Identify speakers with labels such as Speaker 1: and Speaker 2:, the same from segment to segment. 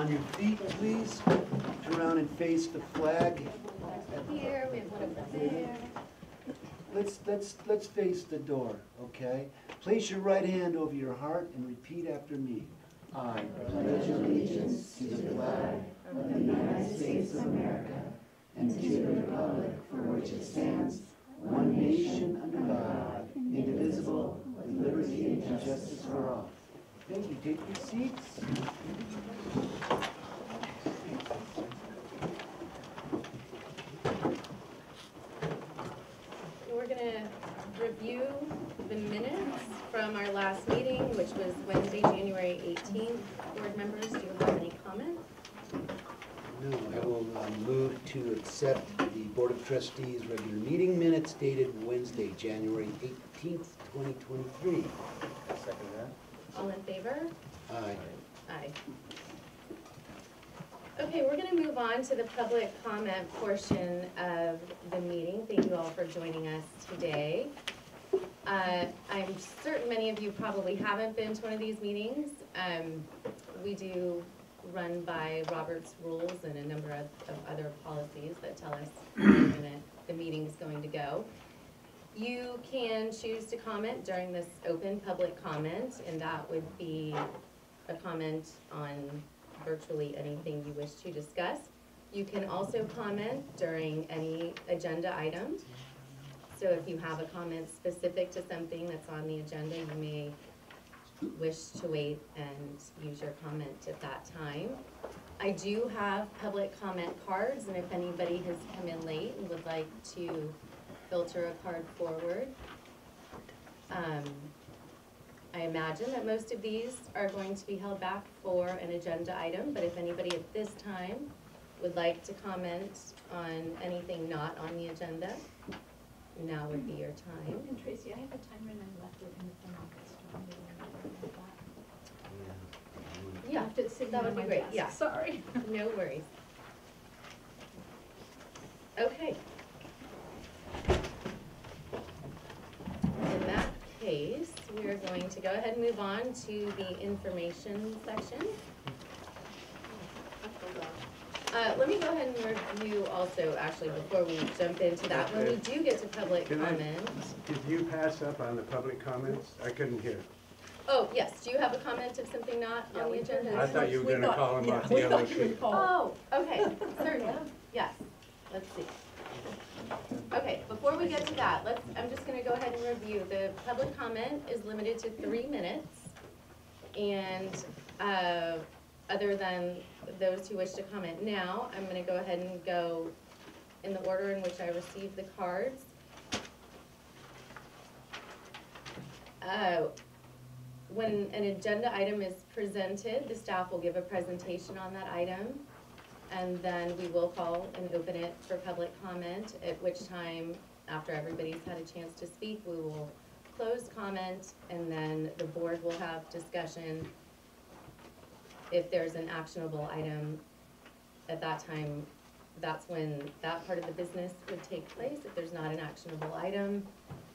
Speaker 1: On your feet, please. Turn around and face the flag.
Speaker 2: Here, we have one over there.
Speaker 1: Let's, let's, let's face the door, okay? Place your right hand over your heart and repeat after me. I pledge allegiance to the flag of the United States of America and to the republic for which it stands, one nation under God, indivisible, with liberty and justice for all. Thank you. Take your seats.
Speaker 2: We're gonna review the minutes from our last meeting, which was Wednesday, January eighteenth. Board members, do you have any comments?
Speaker 1: No, I will uh, move to accept the Board of Trustees regular meeting minutes dated Wednesday, January eighteenth, twenty twenty-three.
Speaker 3: Second that?
Speaker 2: All in favor?
Speaker 1: Aye.
Speaker 2: Aye. Okay, we're gonna move on to the public comment portion of the meeting. Thank you all for joining us today. Uh, I'm certain many of you probably haven't been to one of these meetings. Um, we do run by Robert's rules and a number of, of other policies that tell us gonna- the meeting's going to go. You can choose to comment during this open public comment, and that would be a comment on virtually anything you wish to discuss. You can also comment during any agenda item. So if you have a comment specific to something that's on the agenda, you may wish to wait and use your comment at that time. I do have public comment cards, and if anybody has come in late and would like to filter a card forward, um, I imagine that most of these are going to be held back for an agenda item, but if anybody at this time would like to comment on anything not on the agenda, now would be your time.
Speaker 4: And Tracy, I have a timer and I left it in the phone office. Do you want me to remember that?
Speaker 2: Yeah,
Speaker 4: Left
Speaker 2: that would be great,
Speaker 4: desk.
Speaker 2: yeah.
Speaker 4: Sorry.
Speaker 2: no worries. Okay. In that case, we are going to go ahead and move on to the information section. Uh, let me go ahead and review also, actually, before we jump into that, when we do get to public
Speaker 5: Can I-
Speaker 2: comment.
Speaker 5: Did you pass up on the public comments? I couldn't hear.
Speaker 2: Oh, yes, do you have a comment of something not on the agenda?
Speaker 5: I thought you were
Speaker 4: We
Speaker 5: gonna
Speaker 4: thought-
Speaker 5: call him
Speaker 4: yeah,
Speaker 5: off
Speaker 4: we
Speaker 5: the yellow
Speaker 4: thought you would
Speaker 5: sheet.
Speaker 4: call.
Speaker 2: Oh, okay, certainly, yes, let's see. Okay, before we get to that, let's, I'm just gonna go ahead and review, the public comment is limited to three minutes. And, uh, other than those who wish to comment now, I'm gonna go ahead and go in the order in which I received the cards. Uh, when an agenda item is presented, the staff will give a presentation on that item. And then we will call and open it for public comment, at which time, after everybody's had a chance to speak, we will close comment, and then the board will have discussion. If there's an actionable item, at that time, that's when that part of the business would take place. If there's not an actionable item,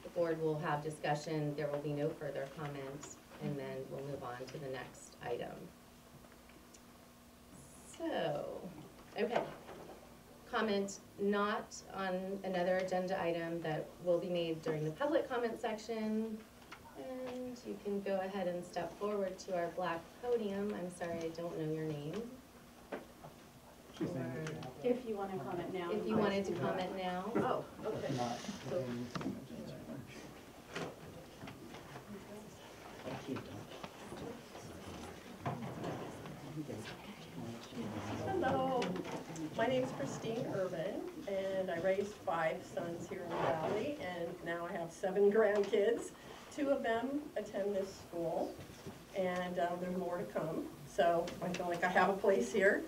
Speaker 2: the board will have discussion, there will be no further comments, and then we'll move on to the next item. So, okay. Comment not on another agenda item that will be made during the public comment section. And you can go ahead and step forward to our black podium. I'm sorry, I don't know your name. Or
Speaker 4: If you want to comment now.
Speaker 2: if you wanted to comment now.
Speaker 4: Oh, okay. So-
Speaker 6: Hello, my name is Christine Urban, and I raised five sons here in the valley, and now I have seven grandkids. Two of them attend this school, and uh, there's more to come, so I feel like I have a place here.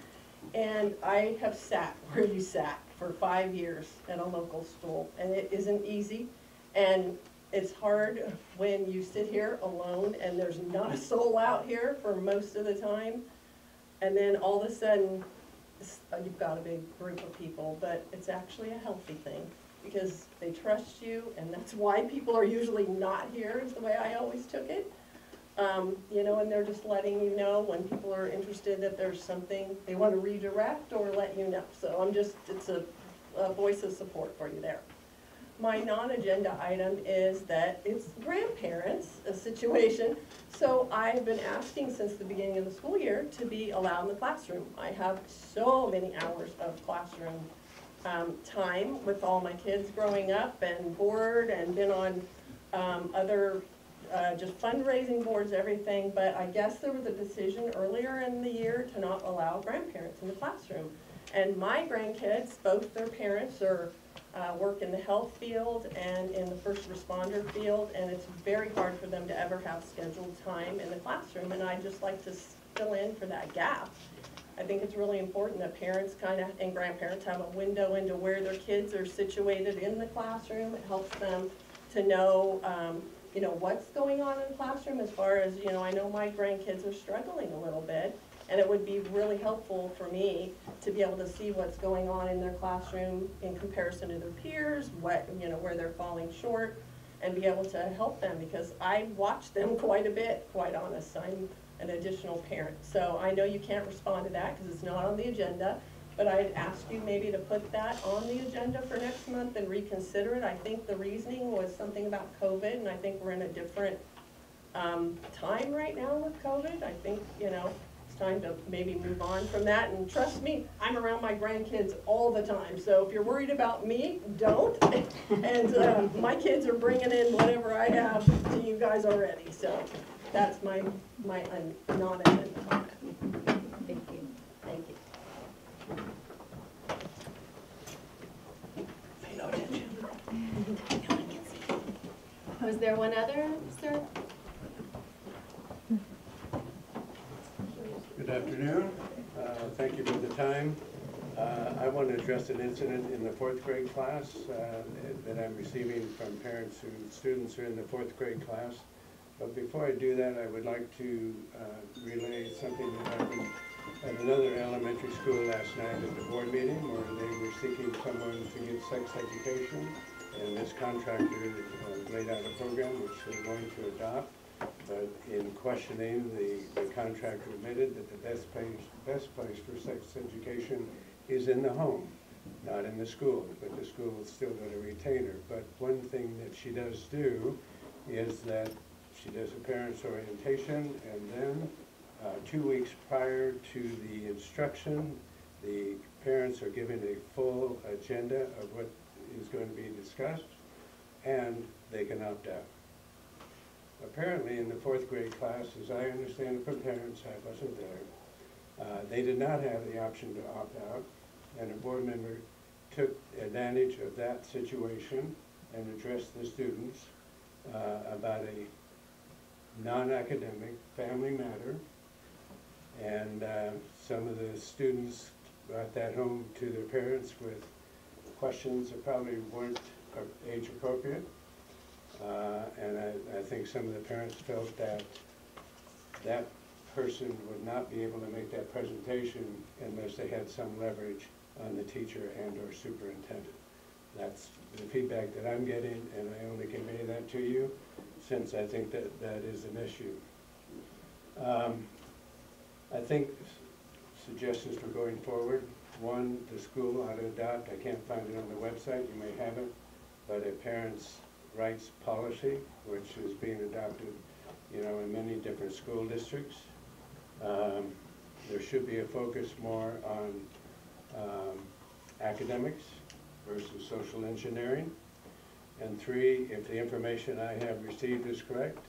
Speaker 6: And I have sat where you sat for five years at a local school, and it isn't easy. And it's hard when you sit here alone and there's not a soul out here for most of the time. And then all of a sudden, you've got a big group of people, but it's actually a healthy thing because they trust you, and that's why people are usually not here, is the way I always took it. Um, you know, and they're just letting you know when people are interested that there's something they want to redirect or let you know. So I'm just, it's a, a voice of support for you there. My non-agenda item is that it's grandparents, a situation. So I've been asking since the beginning of the school year to be allowed in the classroom. I have so many hours of classroom um, time with all my kids growing up and board and been on um, other, uh, just fundraising boards, everything. But I guess there was a decision earlier in the year to not allow grandparents in the classroom. And my grandkids, both their parents are uh, work in the health field and in the first responder field, and it's very hard for them to ever have scheduled time in the classroom, and I'd just like to fill in for that gap. I think it's really important that parents kind of, and grandparents have a window into where their kids are situated in the classroom. It helps them to know, um, you know, what's going on in the classroom as far as, you know, I know my grandkids are struggling a little bit. And it would be really helpful for me to be able to see what's going on in their classroom in comparison to their peers, what, you know, where they're falling short, and be able to help them, because I watch them quite a bit, quite honest. I'm an additional parent. So I know you can't respond to that, because it's not on the agenda, but I'd ask you maybe to put that on the agenda for next month and reconsider it. I think the reasoning was something about COVID, and I think we're in a different, um, time right now with COVID. I think, you know, time to maybe move on from that, and trust me, I'm around my grandkids all the time, so if you're worried about me, don't. And, uh, my kids are bringing in whatever I have to you guys already, so that's my, my un- non-agenda comment.
Speaker 2: Thank you.
Speaker 6: Thank you.
Speaker 1: Pay no attention.
Speaker 2: Was there one other, sir?
Speaker 5: Afternoon. Uh, Thank you for the time. Uh, I want to address an incident in the fourth grade class uh, that I'm receiving from parents who, students who are in the fourth grade class. But before I do that, I would like to uh, relay something that happened at another elementary school last night at the board meeting where they were seeking someone to give sex education. And this contractor uh, laid out a program which they're going to adopt. In questioning, the, the contractor admitted that the best place, best place for sex education is in the home, not in the school, but the school is still going to retain her. But one thing that she does do is that she does a parents orientation, and then, uh, two weeks prior to the instruction, the parents are given a full agenda of what is going to be discussed, and they can opt out. Apparently, in the fourth grade class, as I understand it from parents, I wasn't there, uh, they did not have the option to opt out, and a board member took advantage of that situation and addressed the students uh, about a non-academic family matter. And uh, some of the students brought that home to their parents with questions that probably weren't age appropriate. Uh, And I, I think some of the parents felt that that person would not be able to make that presentation unless they had some leverage on the teacher and or superintendent. That's the feedback that I'm getting, and I only convey that to you since I think that that is an issue. Um, I think suggestions for going forward, one, the school ought to adopt, I can't find it on the website, you may have it, but a parents' rights policy, which is being adopted, you know, in many different school districts. Um, There should be a focus more on um, academics versus social engineering. And three, if the information I have received is correct,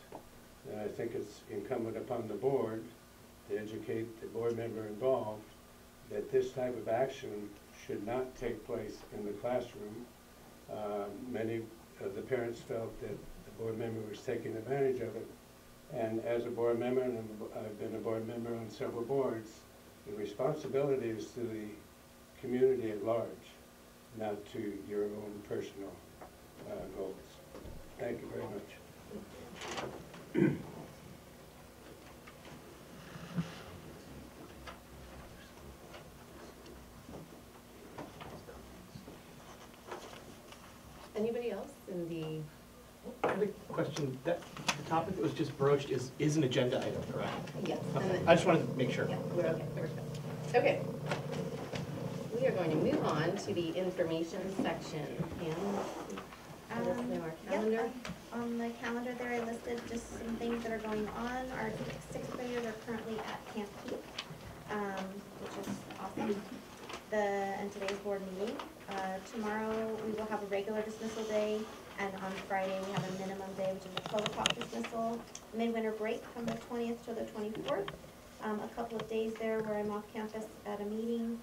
Speaker 5: then I think it's incumbent upon the board to educate the board member involved that this type of action should not take place in the classroom. Uh, Many of the parents felt that the board member was taking advantage of it. And as a board member, and I've been a board member on several boards, the responsibility is to the community at large, not to your own personal uh, goals. Thank you very much.
Speaker 2: Anybody else in the
Speaker 7: I had a question, that, the topic that was just broached is, is an agenda item, correct?
Speaker 2: Yes.
Speaker 7: Okay, I just wanted to make sure.
Speaker 2: Yeah, we're okay, we're. Okay. We are going to move on to the information section. Pam, let us
Speaker 8: Um,
Speaker 2: know our
Speaker 8: yep,
Speaker 2: calendar.
Speaker 8: on- On the calendar there, I listed just some things that are going on. Our sixth graders are currently at Camp Peak, um, which is awesome. The, and today's board meeting. Uh, tomorrow, we will have a regular dismissal day, and on Friday, we have a minimum day, which is a twelve o'clock dismissal. Midwinter break from the twentieth to the twenty-fourth. Um, a couple of days there where I'm off campus at a meeting.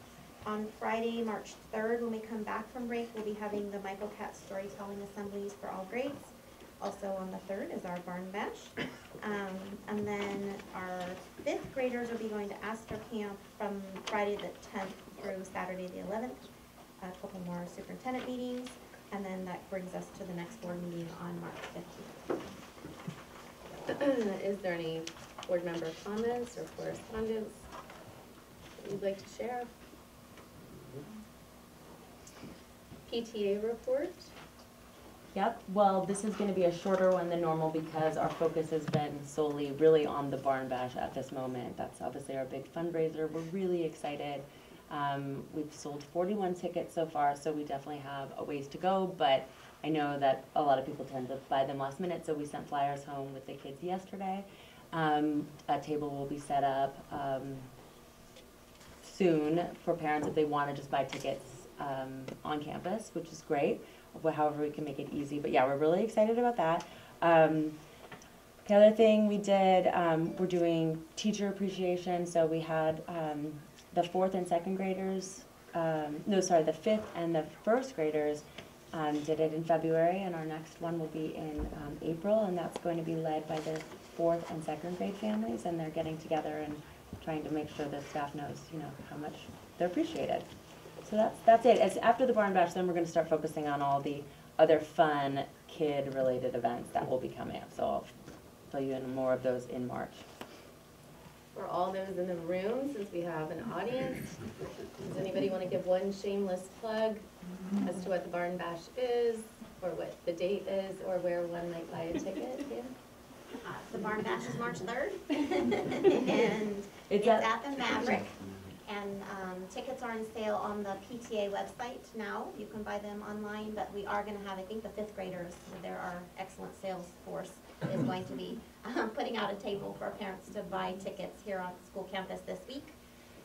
Speaker 8: On Friday, March third, when we come back from break, we'll be having the Michael Cat storytelling assemblies for all grades. Also on the third is our barn bash. Um, and then our fifth graders will be going to Astor Camp from Friday the tenth through Saturday the eleventh. A couple more superintendent meetings, and then that brings us to the next board meeting on March fifteenth.
Speaker 2: Is there any board member comments or correspondence that you'd like to share? PTA report?
Speaker 9: Yep, well, this is gonna be a shorter one than normal because our focus has been solely really on the barn bash at this moment. That's obviously our big fundraiser. We're really excited. Um, we've sold forty-one tickets so far, so we definitely have a ways to go, but I know that a lot of people tend to buy them last minute, so we sent flyers home with the kids yesterday. Um, a table will be set up, um, soon for parents if they wanna just buy tickets, um, on campus, which is great however we can make it easy. But yeah, we're really excited about that. Um, the other thing we did, um, we're doing teacher appreciation. So we had the fourth and second graders, um, no, sorry, the fifth and the first graders um, did it in February, and our next one will be in um, April, and that's going to be led by the fourth and second grade families, and they're getting together and trying to make sure the staff knows, you know, how much they're appreciated. So that's, that's it. After the barn bash, then we're gonna start focusing on all the other fun kid-related events that will be coming up. So I'll fill you in more of those in March.
Speaker 2: For all those in the room, since we have an audience, does anybody want to give one shameless plug as to what the Barn Bash is, or what the date is, or where one might buy a ticket? Yeah?
Speaker 8: Uh, The barn bash is March third, and
Speaker 9: It's
Speaker 8: it's
Speaker 9: at-
Speaker 8: at the Maverick. And um, tickets are on sale on the PTA website now. You can buy them online, but we are gonna have, I think, the fifth graders, they're our excellent sales force, is going to be um, putting out a table for parents to buy tickets here on school campus this week,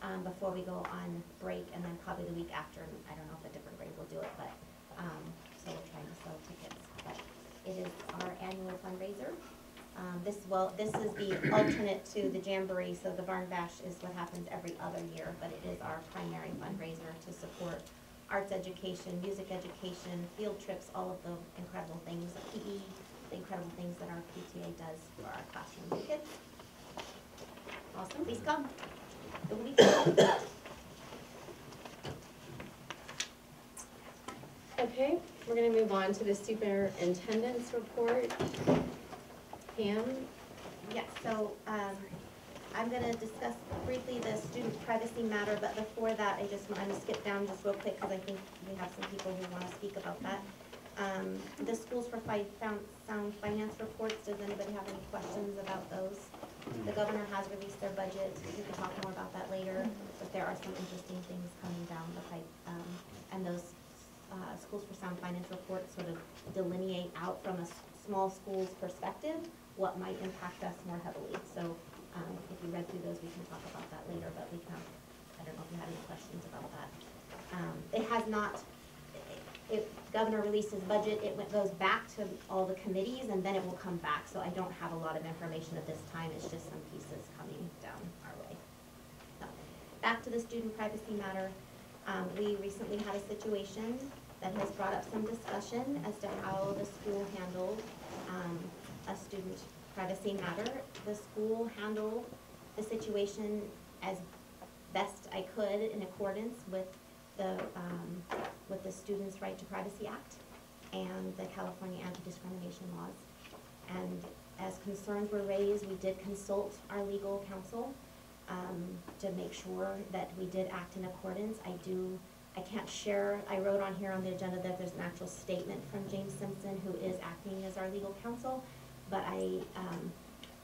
Speaker 8: um, before we go on break, and then probably the week after, I don't know if a different grade will do it, but, um, so we're trying to sell tickets. But it is our annual fundraiser. Um, this, well, this is the alternate to the Jamboree, so the Barn Bash is what happens every other year, but it is our primary fundraiser to support arts education, music education, field trips, all of the incredible things, PE, the incredible things that our PTA does for our classroom kids. Awesome, please come. It will be fun.
Speaker 2: Okay, we're gonna move on to the superintendent's report. Pam,
Speaker 8: Yes, so, um, I'm gonna discuss briefly the student privacy matter, but before that, I just, I'm gonna skip down just real quick, because I think we have some people who wanna speak about that. Um, the schools for fi- sound finance reports, does anybody have any questions about those? The governor has released their budget, we can talk more about that later, but there are some interesting things coming down the pipe. Um, and those, uh, schools for sound finance reports sort of delineate out from a small school's perspective what might impact us more heavily. So, um, if you read through those, we can talk about that later, but we can, I don't know if you had any questions about that. Um, it has not, it, governor releases budget, it goes back to all the committees, and then it will come back, so I don't have a lot of information at this time, it's just some pieces coming down our way. So, Back to the student privacy matter, um, we recently had a situation that has brought up some discussion as to how the school handled, um, a student privacy matter. The school handled the situation as best I could in accordance with the, um, with the Students' Right to Privacy Act and the California anti-discrimination laws. And as concerns were raised, we did consult our legal counsel, um, to make sure that we did act in accordance. I do I can't share, I wrote on here on the agenda that there's an actual statement from James Simpson, who is acting as our legal counsel, but I, um,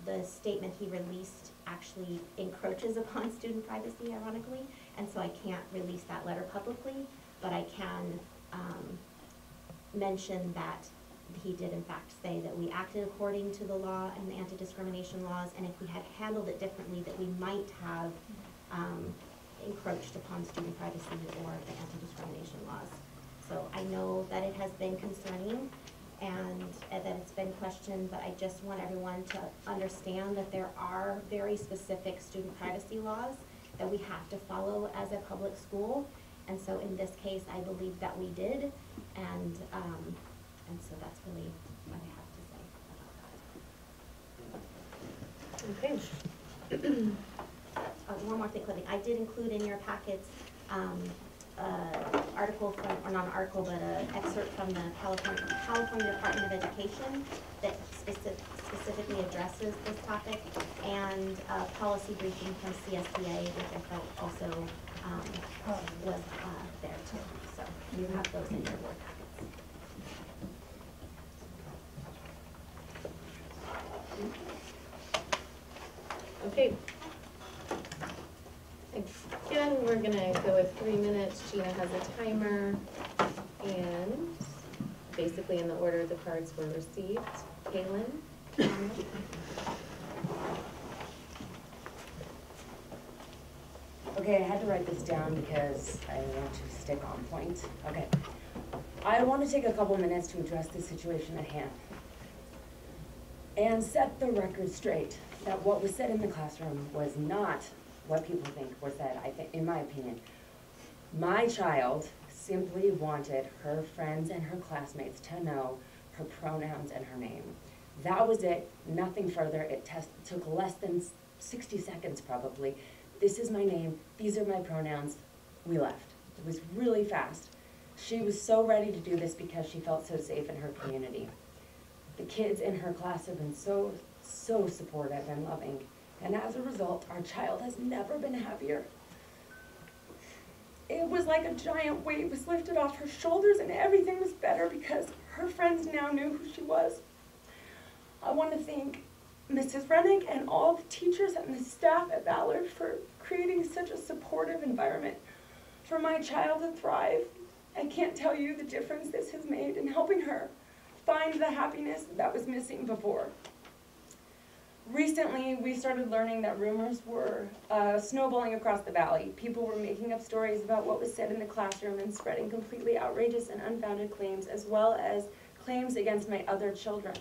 Speaker 8: the statement he released actually encroaches upon student privacy ironically, and so I can't release that letter publicly, but I can, um, mention that he did in fact say that we acted according to the law and the anti-discrimination laws, and if we had handled it differently, that we might have, um, encroached upon student privacy or the anti-discrimination laws. So I know that it has been concerning and uh, that it's been questioned, but I just want everyone to understand that there are very specific student privacy laws that we have to follow as a public school. And so in this case, I believe that we did, and, um, and so that's really what I have to say about that.
Speaker 2: Okay.
Speaker 8: uh, one more thing quickly, I did include in your packets, um, uh, article from, or not an article, but an excerpt from the California, California Department of Education that specific, specifically addresses this topic, and a policy briefing from CSBA, which I felt also, um, was, uh, there too, so you have those in your board packets.
Speaker 2: Okay. Again, we're gonna go with three minutes. Gina has a timer. And basically in the order the cards were received. Kaylin?
Speaker 10: Okay, I had to write this down because I want to stick on point. Okay. I want to take a couple minutes to address the situation at hand. And set the record straight that what was said in the classroom was not what people think was said, I think, in my opinion. My child simply wanted her friends and her classmates to know her pronouns and her name. That was it, nothing further. It took less than sixty seconds probably. This is my name, these are my pronouns. We left. It was really fast. She was so ready to do this because she felt so safe in her community. The kids in her class have been so, so supportive and loving. And as a result, our child has never been happier. It was like a giant weight was lifted off her shoulders and everything was better because her friends now knew who she was. I want to thank Mrs. Rennick and all the teachers and the staff at Ballard for creating such a supportive environment for my child to thrive. I can't tell you the difference this has made in helping her find the happiness that was missing before. Recently, we started learning that rumors were uh, snowballing across the valley. People were making up stories about what was said in the classroom and spreading completely outrageous and unfounded claims, as well as claims against my other children.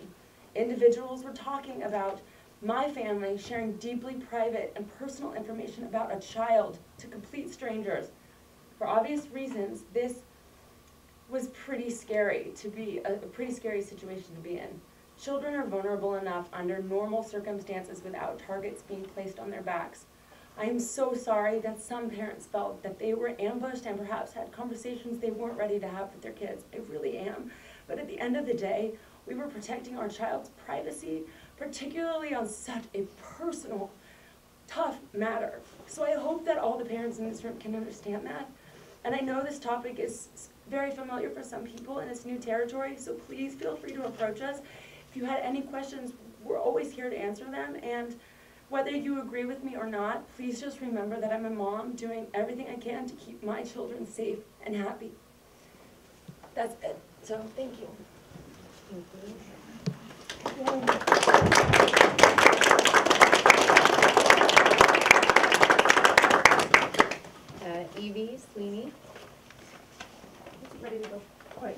Speaker 10: Individuals were talking about my family sharing deeply private and personal information about a child to complete strangers. For obvious reasons, this was pretty scary to be, a, a pretty scary situation to be in. Children are vulnerable enough under normal circumstances without targets being placed on their backs. I am so sorry that some parents felt that they were ambushed and perhaps had conversations they weren't ready to have with their kids. I really am. But at the end of the day, we were protecting our child's privacy, particularly on such a personal, tough matter. So I hope that all the parents in this room can understand that. And I know this topic is very familiar for some people and it's new territory, so please feel free to approach us. If you had any questions, we're always here to answer them. And whether you agree with me or not, please just remember that I'm a mom doing everything I can to keep my children safe and happy. That's it. So thank you.
Speaker 2: Uh, Evie Sweeney?
Speaker 11: Ready to go? Quick.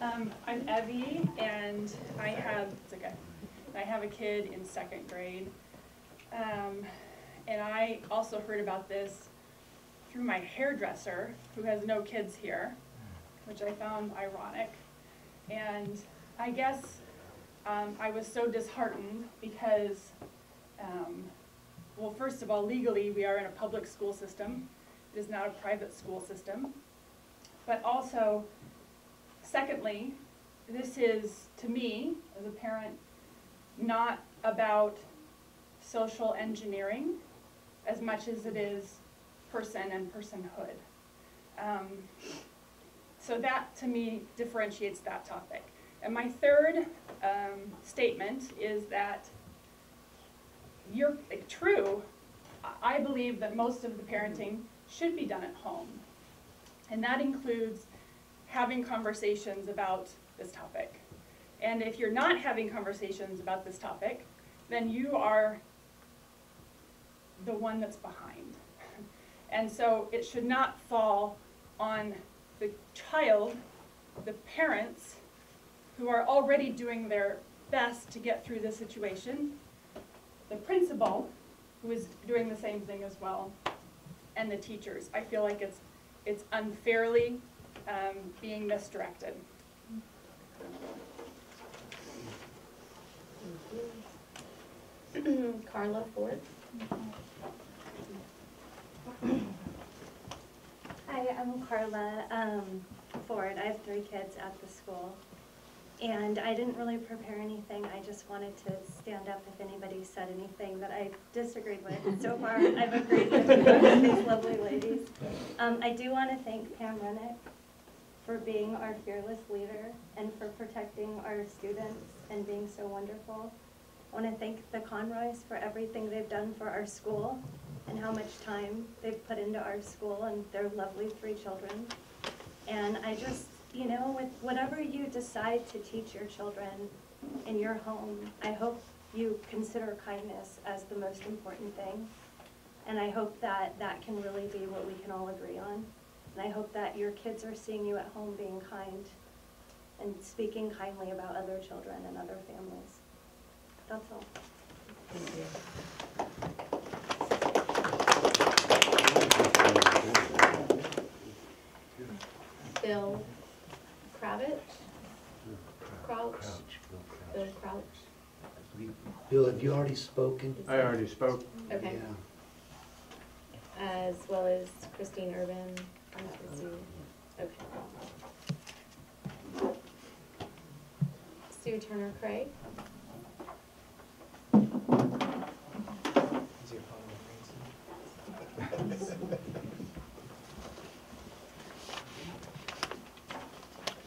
Speaker 12: Um, I'm Evie, and I have, it's okay, I have a kid in second grade. Um, and I also heard about this through my hairdresser, who has no kids here, which I found ironic. And I guess, um, I was so disheartened because, um, well, first of all, legally, we are in a public school system. It is not a private school system. But also, Secondly, this is, to me, as a parent, not about social engineering as much as it is person and personhood. Um, so that, to me, differentiates that topic. And my third um, statement is that you're like, true. I- I believe that most of the parenting should be done at home. And that includes having conversations about this topic. And if you're not having conversations about this topic, then you are the one that's behind. And so it should not fall on the child, the parents, who are already doing their best to get through the situation, the principal, who is doing the same thing as well, and the teachers. I feel like it's, it's unfairly um, being misdirected.
Speaker 2: Carla Ford?
Speaker 11: Hi, I'm Carla um, Ford. I have three kids at the school. And I didn't really prepare anything. I just wanted to stand up if anybody said anything that I disagreed with. So far, I've agreed with these lovely ladies. Um, I do want to thank Pam Rennick for being our fearless leader and for protecting our students and being so wonderful. I want to thank the Conroys for everything they've done for our school and how much time they've put into our school and their lovely three children. And I just, you know, with whatever you decide to teach your children in your home, I hope you consider kindness as the most important thing. And I hope that that can really be what we can all agree on. And I hope that your kids are seeing you at home being kind and speaking kindly about other children and other families. That's all.
Speaker 2: Thank you. Bill Kravitz? Crouch? Bill Crouch?
Speaker 1: Bill, have you already spoken?
Speaker 5: I already spoke.
Speaker 2: Okay.
Speaker 1: Yeah.
Speaker 2: As well as Christine Urban? and Sue. Okay. Sue Turner Craig?
Speaker 13: Is your phone ringing?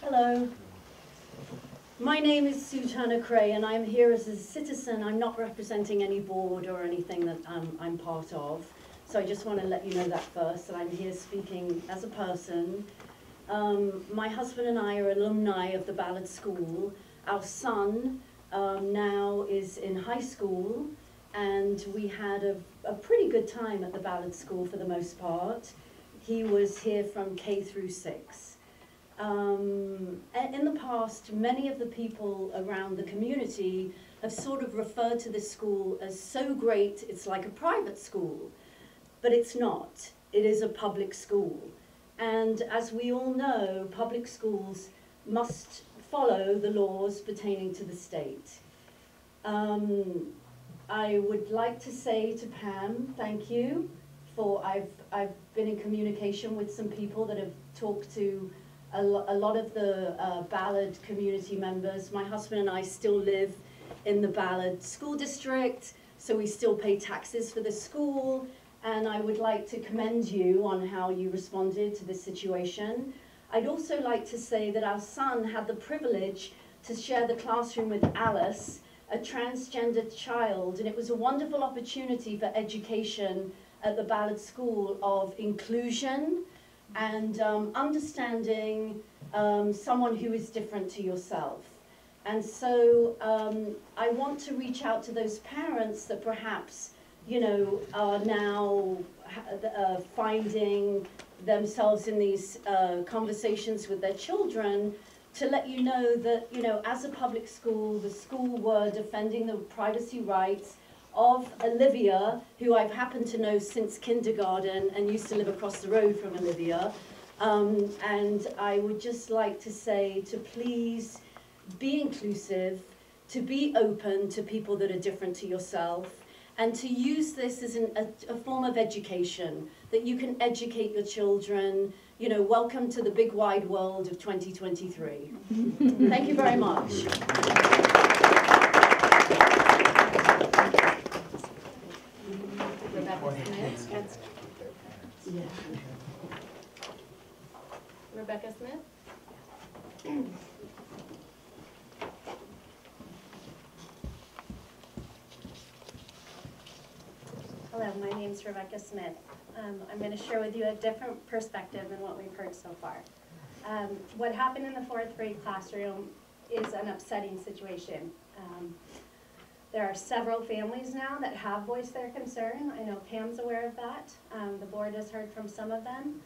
Speaker 14: Hello. My name is Turner Cray and I'm here as a citizen. I'm not representing any board or anything that um, I'm part of. So I just want to let you know that first, that I'm here speaking as a person. Um, my husband and I are alumni of the Ballard School. Our son um, now is in high school and we had a, a pretty good time at the Ballard School for the most part. He was here from K through six. Um, in the past, many of the people around the community have sort of referred to this school as so great it's like a private school. But it's not. It is a public school. And as we all know, public schools must follow the laws pertaining to the state. Um, I would like to say to Pam, thank you for, I've, I've been in communication with some people that have talked to a, lo- a lot of the uh, Ballard community members. My husband and I still live in the Ballard School District, so we still pay taxes for the school. And I would like to commend you on how you responded to this situation. I'd also like to say that our son had the privilege to share the classroom with Alice, a transgender child, and it was a wonderful opportunity for education at the Ballard School of inclusion and um, understanding um, someone who is different to yourself. And so um, I want to reach out to those parents that perhaps, you know, are now uh, finding themselves in these uh, conversations with their children to let you know that, you know, as a public school, the school were defending the privacy rights of Olivia, who I've happened to know since kindergarten and used to live across the road from Olivia. Um, and I would just like to say to please be inclusive, to be open to people that are different to yourself, and to use this as an, a, a form of education, that you can educate your children you know, welcome to the big wide world of 2023. Thank you very much.
Speaker 2: Rebecca Smith?
Speaker 15: Hello, my name is Rebecca Smith. Um, I'm going to share with you a different perspective than what we've heard so far. Um, what happened in the fourth grade classroom is an upsetting situation. Um, there are several families now that have voiced their concern. I know Pam's aware of that. Um, the board has heard from some of them.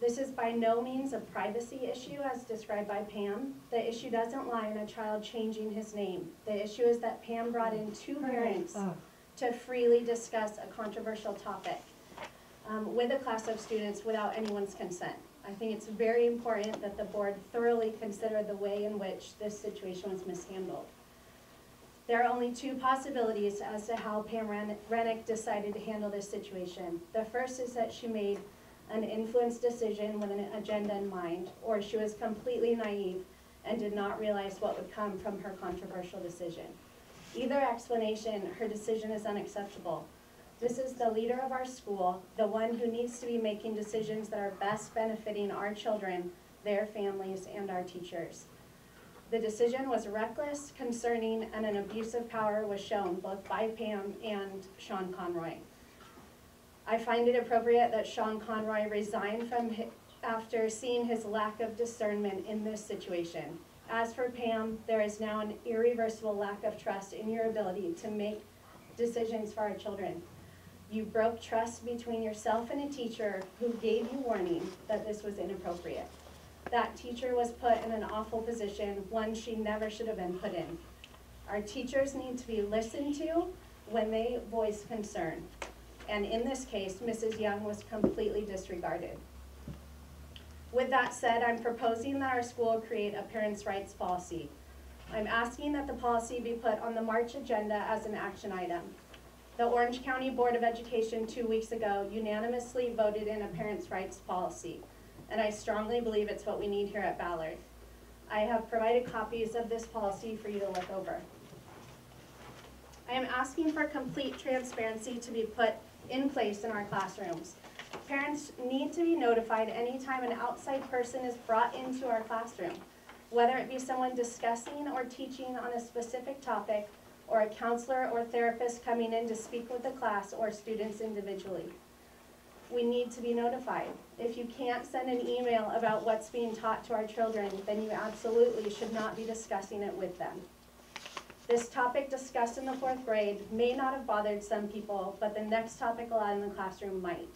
Speaker 15: This is by no means a privacy issue as described by Pam. The issue doesn't lie in a child changing his name. The issue is that Pam brought in two parents to freely discuss a controversial topic um, with a class of students without anyone's consent. I think it's very important that the board thoroughly consider the way in which this situation was mishandled. There are only two possibilities as to how Pam Ren- Rennick decided to handle this situation. The first is that she made an influenced decision with an agenda in mind, or she was completely naive and did not realize what would come from her controversial decision. Either explanation, her decision is unacceptable. This is the leader of our school, the one who needs to be making decisions that are best benefiting our children, their families, and our teachers. The decision was reckless, concerning, and an abuse of power was shown both by Pam and Sean Conroy. I find it appropriate that Sean Conroy resign from, after seeing his lack of discernment in this situation. As for Pam, there is now an irreversible lack of trust in your ability to make decisions for our children. You broke trust between yourself and a teacher who gave you warning that this was inappropriate. That teacher was put in an awful position, one she never should have been put in. Our teachers need to be listened to when they voice concern. And in this case, Mrs. Young was completely disregarded. With that said, I'm proposing that our school create a parents' rights policy. I'm asking that the policy be put on the March agenda as an action item. The Orange County Board of Education two weeks ago unanimously voted in a parents' rights policy, and I strongly believe it's what we need here at Ballard. I have provided copies of this policy for you to look over. I am asking for complete transparency to be put in place in our classrooms. Parents need to be notified anytime an outside person is brought into our classroom, whether it be someone discussing or teaching on a specific topic, or a counselor or therapist coming in to speak with the class or students individually. We need to be notified. If you can't send an email about what's being taught to our children, then you absolutely should not be discussing it with them. This topic discussed in the fourth grade may not have bothered some people, but the next topic allowed in the classroom might.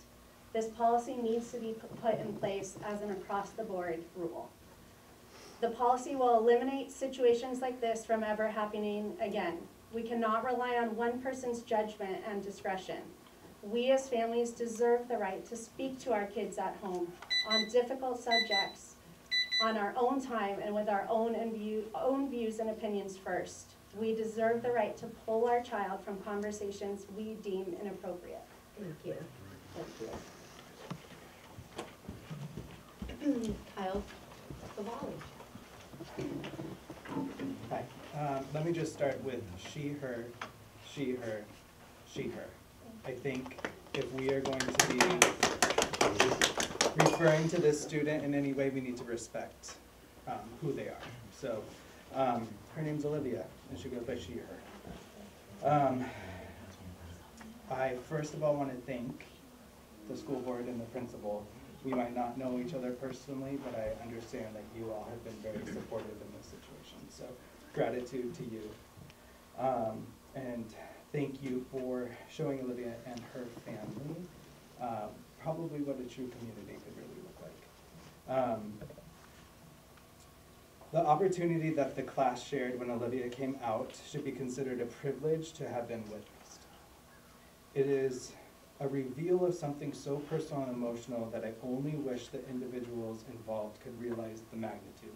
Speaker 15: This policy needs to be put in place as an across-the-board rule. The policy will eliminate situations like this from ever happening again. We cannot rely on one person's judgment and discretion. We as families deserve the right to speak to our kids at home on difficult subjects on our own time and with our own, and view, own views and opinions first. We deserve the right to pull our child from conversations we deem inappropriate.
Speaker 2: Thank you. Thank Kyle Cavalli.
Speaker 7: Um, let me just start with she, her, she, her, she, her. I think if we are going to be referring to this student in any way, we need to respect, um, who they are. So, um, her name's Olivia, and she goes by she, her. Um, I first of all want to thank the school board and the principal. We might not know each other personally, but I understand that you all have been very supportive in this situation. So gratitude to you. Um, and thank you for showing Olivia and her family um, probably what a true community could really look like. Um, the opportunity that the class shared when Olivia came out should be considered a privilege to have been witnessed. It is a reveal of something so personal and emotional that I only wish the individuals involved could realize the magnitude.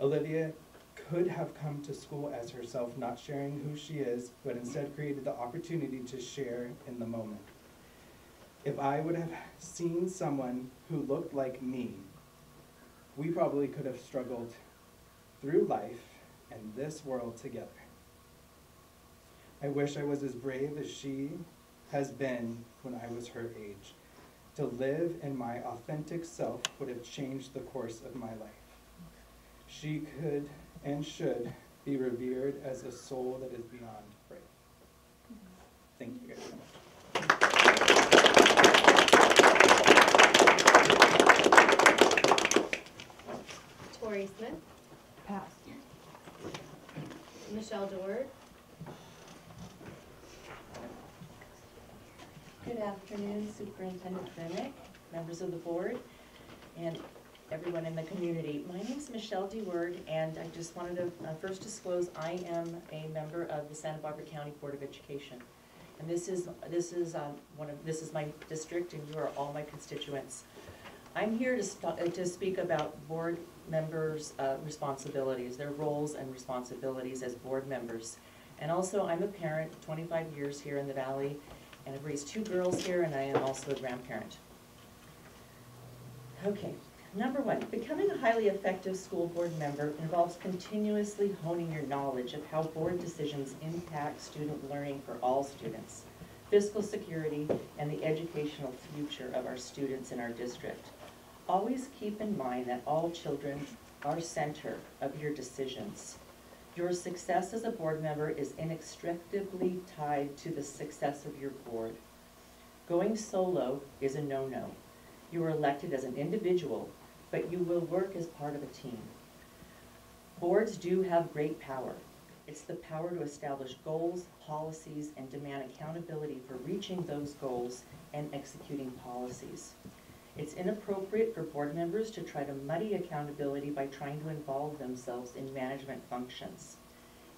Speaker 7: Olivia could have come to school as herself, not sharing who she is, but instead created the opportunity to share in the moment. If I would have seen someone who looked like me, we probably could have struggled through life and this world together. I wish I was as brave as she has been when I was her age. To live in my authentic self would have changed the course of my life. She could and should be revered as a soul that is beyond break. Thank you guys so much.
Speaker 2: Tori Smith,
Speaker 4: Pass.
Speaker 2: Michelle Dord,
Speaker 16: Good afternoon, Superintendent Remick, members of the board, and everyone in the community. My name is Michelle de Werd, and I just wanted to uh, first disclose I am a member of the Santa Barbara County Board of Education. And this is, this is um, one of, this is my district, and you are all my constituents. I'm here to, uh, to speak about board members' uh, responsibilities, their roles and responsibilities as board members. And also, I'm a parent, 25 years here in the Valley, and I've raised two girls here, and I am also a grandparent. Okay, number one, becoming a highly effective school board member involves continuously honing your knowledge of how board decisions impact student learning for all students, fiscal security, and the educational future of our students in our district. Always keep in mind that all children are center of your decisions. Your success as a board member is inextricably tied to the success of your board. Going solo is a no-no. You are elected as an individual, but you will work as part of a team. Boards do have great power. It's the power to establish goals, policies, and demand accountability for reaching those goals and executing policies. It's inappropriate for board members to try to muddy accountability by trying to involve themselves in management functions.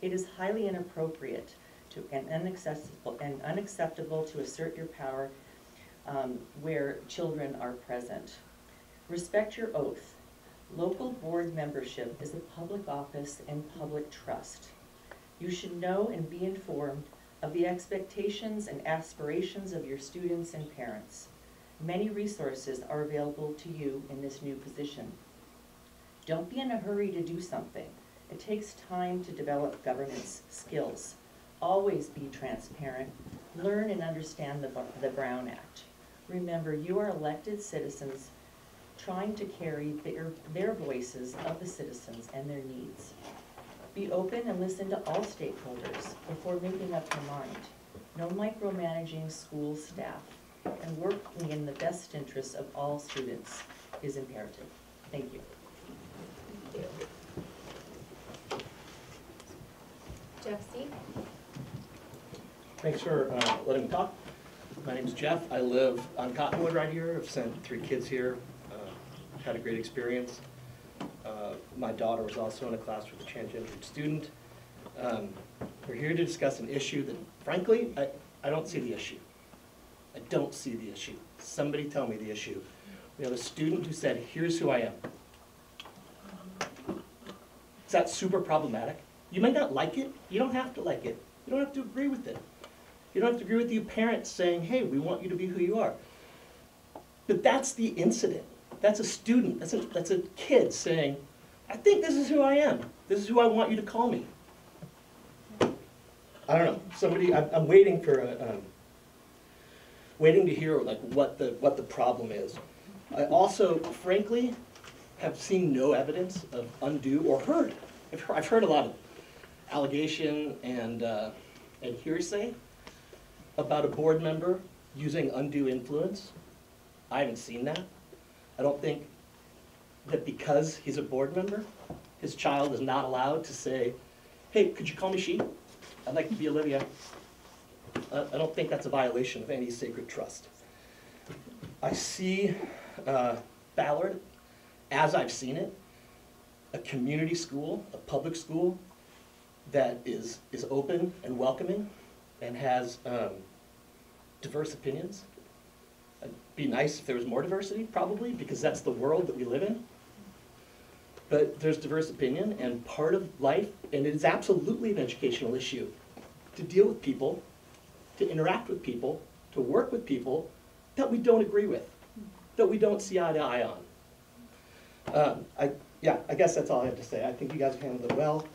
Speaker 16: It is highly inappropriate to, and unacceptable, and unacceptable to assert your power um, where children are present. Respect your oath. Local board membership is a public office and public trust. You should know and be informed of the expectations and aspirations of your students and parents. Many resources are available to you in this new position. Don't be in a hurry to do something. It takes time to develop governance skills. Always be transparent. Learn and understand the, the Brown Act. Remember, you are elected citizens trying to carry their, their voices of the citizens and their needs. Be open and listen to all stakeholders before making up your mind. No micromanaging school staff and working in the best interests of all students is imperative. Thank you.
Speaker 2: Thank Jeff C.
Speaker 17: Thanks for uh, letting me talk. My name is Jeff. I live on Cottonwood right here. I've sent three kids here. Had a great experience. Uh, My daughter was also in a class with a transgender student. Um, We're here to discuss an issue that frankly, I, I don't see the issue. I don't see the issue. Somebody tell me the issue. We have a student who said, here's who I am. Is that super problematic? You may not like it. You don't have to like it. You don't have to agree with it. You don't have to agree with your parents saying, hey, we want you to be who you are. But that's the incident. That's a student, that's a, that's a kid saying, I think this is who I am. This is who I want you to call me. I don't know, somebody, I'm, I'm waiting for a, um, waiting to hear like what the, what the problem is. I also frankly have seen no evidence of undue or heard. I've heard, I've heard a lot of allegation and, uh, and hearsay about a board member using undue influence. I haven't seen that. I don't think that because he's a board member, his child is not allowed to say, hey, could you call me she? I'd like to be Olivia. Uh, I don't think that's a violation of any sacred trust. I see uh, Ballard, as I've seen it, a community school, a public school that is, is open and welcoming and has um, diverse opinions. Be nice if there was more diversity, probably, because that's the world that we live in. But there's diverse opinion, and part of life, and it is absolutely an educational issue, to deal with people, to interact with people, to work with people that we don't agree with, that we don't see eye to eye on. Um, I, yeah, I guess that's all I have to say. I think you guys have handled it well.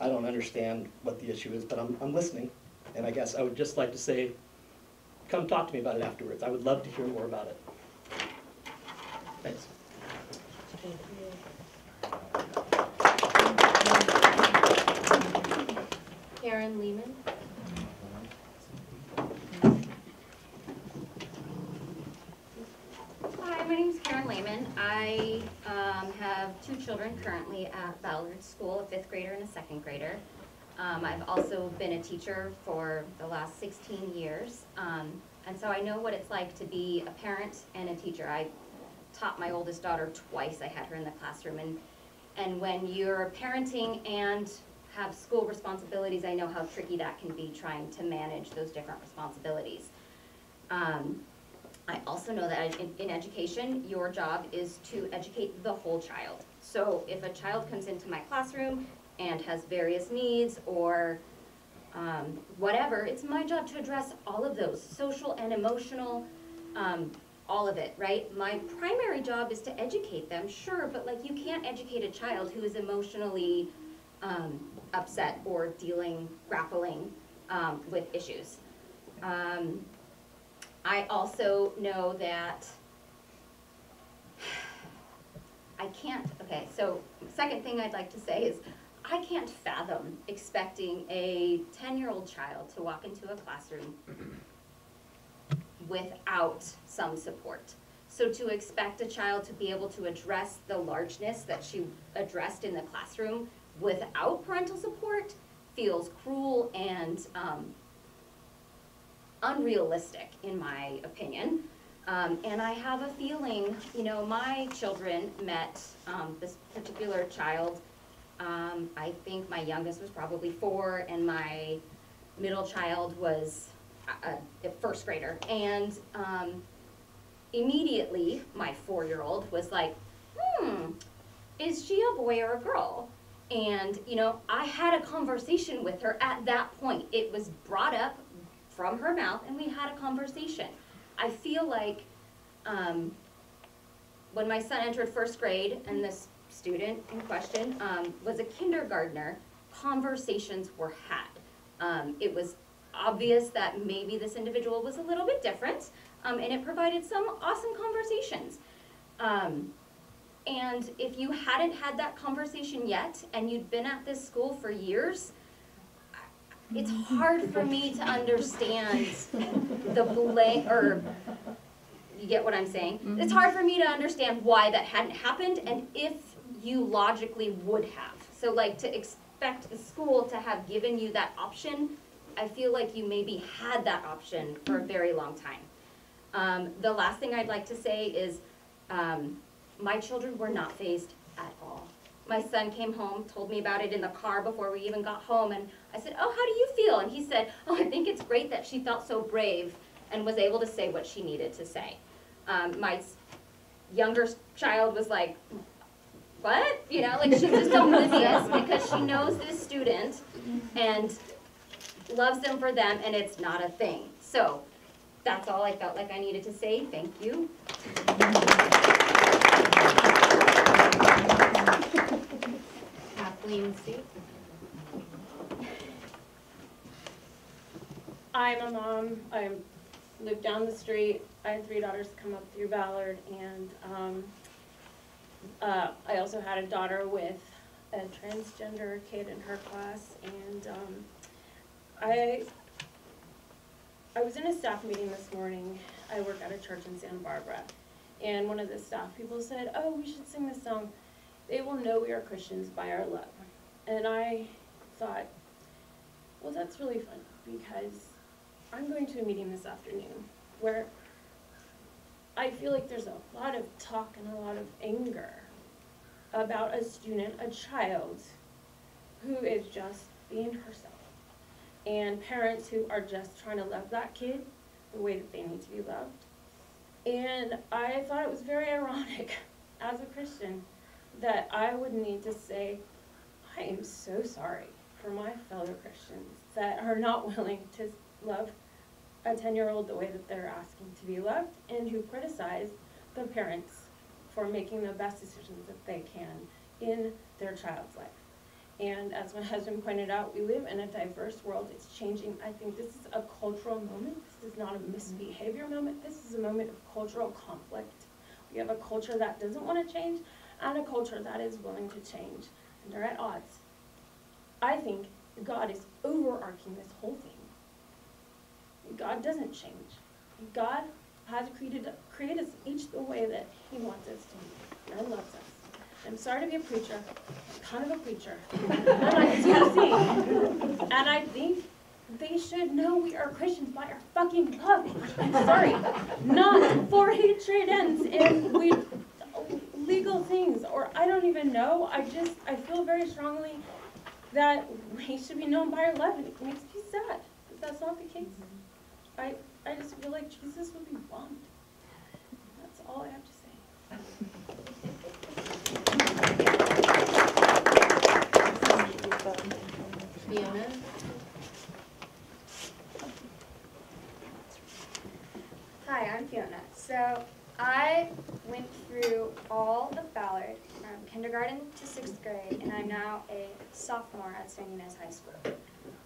Speaker 17: I don't understand what the issue is, but I'm, I'm listening. And I guess I would just like to say, come talk to me about it afterwards. I would love to hear more about it. Thanks.
Speaker 2: Karen Lehman?
Speaker 18: Hi, my name is Karen Lehman. I um, have two children currently at Ballard School, a fifth grader and a second grader. Um, I've also been a teacher for the last 16 years, um, and so I know what it's like to be a parent and a teacher. I taught my oldest daughter twice. I had her in the classroom, and and when you're parenting and have school responsibilities, I know how tricky that can be trying to manage those different responsibilities. Um, I also know that in, in education, your job is to educate the whole child. So if a child comes into my classroom and has various needs or um, whatever, it's my job to address all of those, social and emotional, um, all of it, right? My primary job is to educate them, sure, but like you can't educate a child who is emotionally um, upset or dealing, grappling um, with issues. Um, I also know that I can't, okay, so second thing I'd like to say is I can't fathom expecting a 10-year-old child to walk into a classroom without some support. So to expect a child to be able to address the largeness that she addressed in the classroom without parental support feels cruel and um, unrealistic, in my opinion. Um, and I have a feeling, you know, my children met um, this particular child. Um, I think my youngest was probably four, and my middle child was a, a first grader. And um, immediately, my four-year-old was like, "Hmm, is she a boy or a girl?" And you know, I had a conversation with her at that point. It was brought up from her mouth and we had a conversation. I feel like um, when my son entered first grade and this student in question um, was a kindergartner, conversations were had. Um, it was obvious that maybe this individual was a little bit different um, and it provided some awesome conversations. Um, and if you hadn't had that conversation yet and you'd been at this school for years, it's hard for me to understand the blame, or, you get what I'm saying? It's hard for me to understand why that hadn't happened and if you logically would have. So like to expect the school to have given you that option, I feel like you maybe had that option for a very long time. Um, the last thing I'd like to say is, um, my children were not phased at all. My son came home, told me about it in the car before we even got home, and I said, oh, how do you feel? And he said, oh, I think it's great that she felt so brave and was able to say what she needed to say. Um, my younger child was like, what? You know, like she's just oblivious because she knows this student and loves them for them, and it's not a thing. So that's all I felt like I needed to say. Thank you.
Speaker 2: Kathleen C.
Speaker 19: I'm a mom. I live down the street. I had three daughters come up through Ballard, and um, uh, I also had a daughter with a transgender kid in her class, and um, I I was in a staff meeting this morning. I work at a church in Santa Barbara, and one of the staff people said, "Oh, we should sing this song." They will know we are Christians by our love, and I thought, well, that's really fun because I'm going to a meeting this afternoon where I feel like there's a lot of talk and a lot of anger about a student, a child, who is just being herself. And parents who are just trying to love that kid the way that they need to be loved. And I thought it was very ironic as a Christian that I would need to say, I am so sorry for my fellow Christians that are not willing to love a 10-year-old the way that they're asking to be loved and who criticize the parents for making the best decisions that they can in their child's life. And as my husband pointed out, we live in a diverse world. It's changing. I think this is a cultural moment. This is not a misbehavior moment. This is a moment of cultural conflict. We have a culture that doesn't want to change and a culture that is willing to change, and they're at odds. I think God is overarching this whole thing. God doesn't change. God has created, created us each the way that He wants us to be and loves us. I'm sorry to be a preacher, I'm kind of a preacher, and I do see. And I think they should know we are Christians by our fucking love. I'm sorry, not for hatred ends in we legal things, or I don't even know. I just I feel very strongly that we should be known by our love, and it makes me sad if that's not the case. I I just feel like Jesus would be bummed. That's all I have to say.
Speaker 2: Fiona?
Speaker 20: Hi, I'm Fiona. So I went through all of Ballard from kindergarten to sixth grade, and I'm now a sophomore at Santa Ynez High School.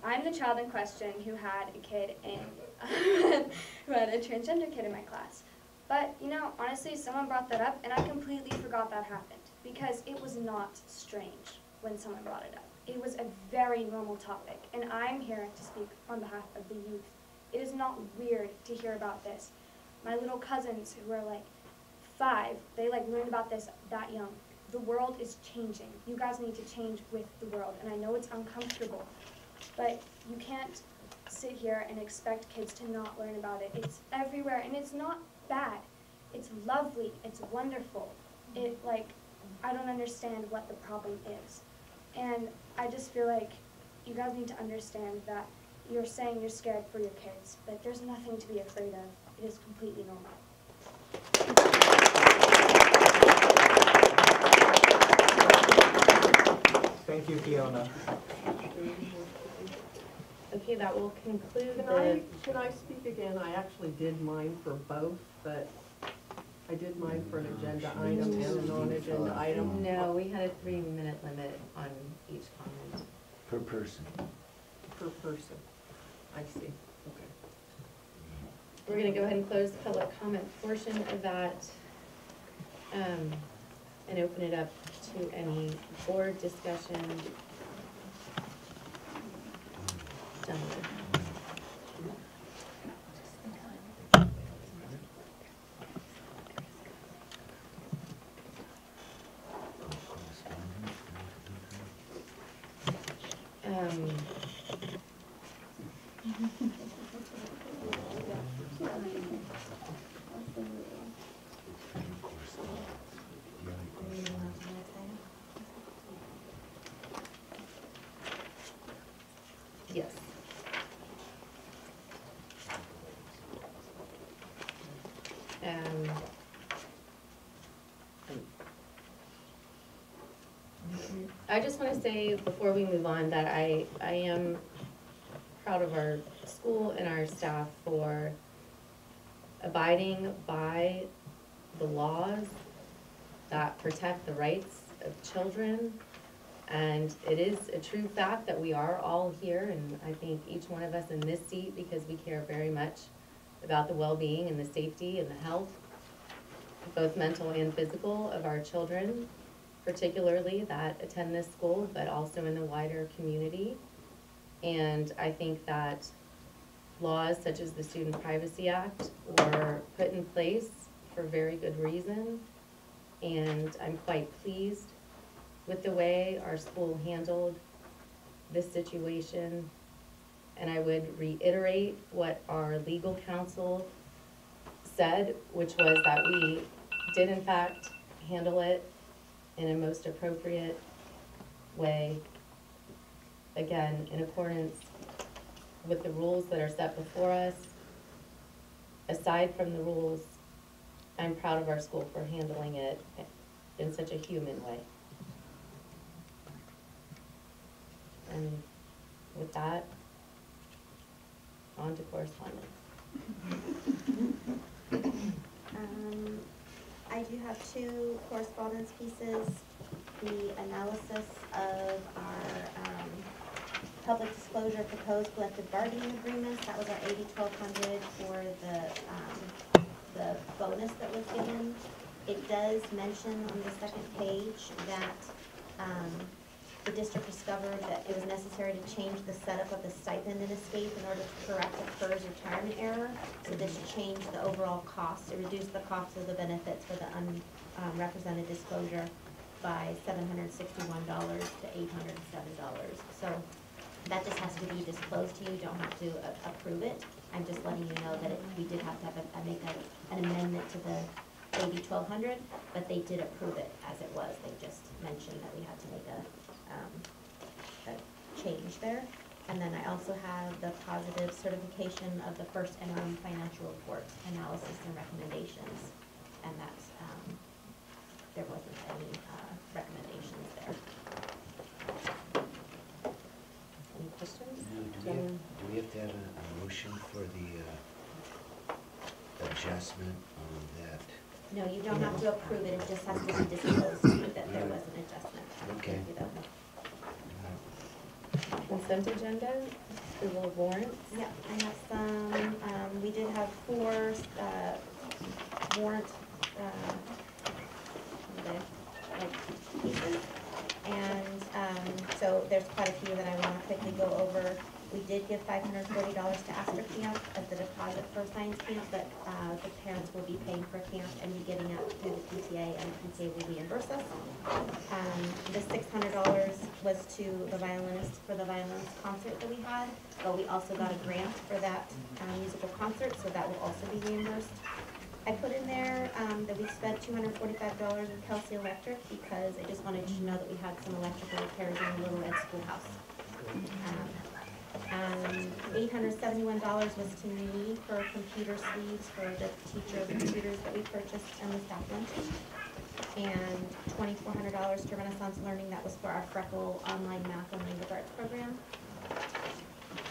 Speaker 20: I'm the child in question who had a kid in, who had a transgender kid in my class. But, you know, honestly, someone brought that up, and I completely forgot that happened, because it was not strange when someone brought it up. It was a very normal topic, and I'm here to speak on behalf of the youth. It is not weird to hear about this. My little cousins who are like five, they like learned about this that young. The world is changing. You guys need to change with the world, and I know it's uncomfortable, but you can't sit here and expect kids to not learn about it. It's everywhere, and it's not bad. It's lovely. It's wonderful. It like I don't understand what the problem is. And I just feel like you guys need to understand that you're saying you're scared for your kids, but there's nothing to be afraid of. It is completely normal.
Speaker 7: Thank you, Fiona.
Speaker 2: Okay, that will conclude
Speaker 6: Can
Speaker 2: the,
Speaker 6: I, can I speak again? I actually did mine for both, but I did mine for an agenda item and a non-agenda item.
Speaker 2: no, we had a three-minute limit on each comment.
Speaker 1: Per person.
Speaker 6: Per person. I see, okay.
Speaker 2: We're gonna go ahead and close the public comment portion of that, um, and open it up to any board discussion. Gentlemen. Um, Yes. Um. I just wanna say, before we move on, that I, I am proud of our school and our staff for abiding by the laws that protect the rights of children. And it is a true fact that we are all here, and I think each one of us in this seat, because we care very much about the well-being and the safety and the health, both mental and physical, of our children, particularly that attend this school, but also in the wider community. And I think that laws such as the Student Privacy Act were put in place for very good reason. And I'm quite pleased with the way our school handled this situation. And I would reiterate what our legal counsel said, which was that we did in fact handle it in a most appropriate way. Again, in accordance with the rules that are set before us. Aside from the rules, I'm proud of our school for handling it in such a human way. And with that, on to correspondence.
Speaker 8: Um, I do have two correspondence pieces. The analysis of our, um, public disclosure proposed collective bargaining agreements, that was our AB twelve hundred for the, um, the bonus that was given. it does mention on the second page that, um, the district discovered that it was necessary to change the setup of the stipend in escape in order to correct the PERS retirement error. So this changed the overall cost, it reduced the cost of the benefits for the unrepresented disclosure by seven hundred and sixty-one dollars to eight hundred and seven dollars. So that just has to be disclosed to you, you don't have to a- approve it. I'm just letting you know that it, we did have to have a, make a, an amendment to the AB twelve hundred, but they did approve it as it was. They just mentioned that we had to make a, um, a change there. And then I also have the positive certification of the first interim financial report analysis and recommendations. And that's, um, there wasn't any, uh, recommendations there.
Speaker 2: Any questions?
Speaker 1: Now, do we have, do we have to have a, a motion for the, uh, adjustment on that?
Speaker 8: No, you don't have to approve it, it just has to be disclosed that there was an adjustment.
Speaker 1: Okay.
Speaker 8: You know.
Speaker 2: Consent agenda, approval of warrants.
Speaker 8: Yeah, I have some, um, we did have four, uh, warrant, uh, like, pieces. And, um, so there's quite a few that I wanna quickly go over. We did give five hundred forty dollars to Astor Camp as the deposit for science camp, but, uh, the parents will be paying for camp and be getting it through PTA, and the PTA will reimburse us. Um, the six hundred dollars was to the violinist for the violinist concert that we had, but we also got a grant for that, um, musical concert, so that will also be reimbursed. I put in there, um, that we spent two hundred forty-five dollars with Kelsey Electric, because I just wanted you to know that we had some electrical repairs in the Little Red Schoolhouse. Um, um, eight hundred seventy-one dollars was to me for computer sleeves for the teacher computers that we purchased and the staff. And twenty-four hundred dollars to Renaissance Learning, that was for our Freckle online math and language arts program.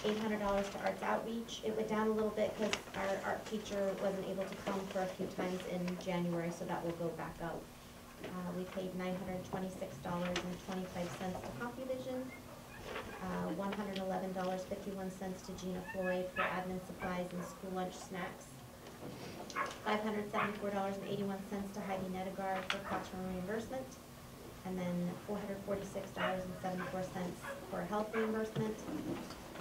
Speaker 8: Eight hundred dollars to Arts Outreach, it went down a little bit because our art teacher wasn't able to come for a few times in January, so that will go back up. Uh, we paid nine hundred twenty-six dollars and twenty-five cents to CompuVision uh, one hundred eleven dollars fifty-one cents to Gina Floyd for admin supplies and school lunch snacks. Five hundred seventy-four dollars and eighty-one cents to Heidi Nedegard for classroom reimbursement. And then four hundred forty-six dollars and seventy-four cents for health reimbursement.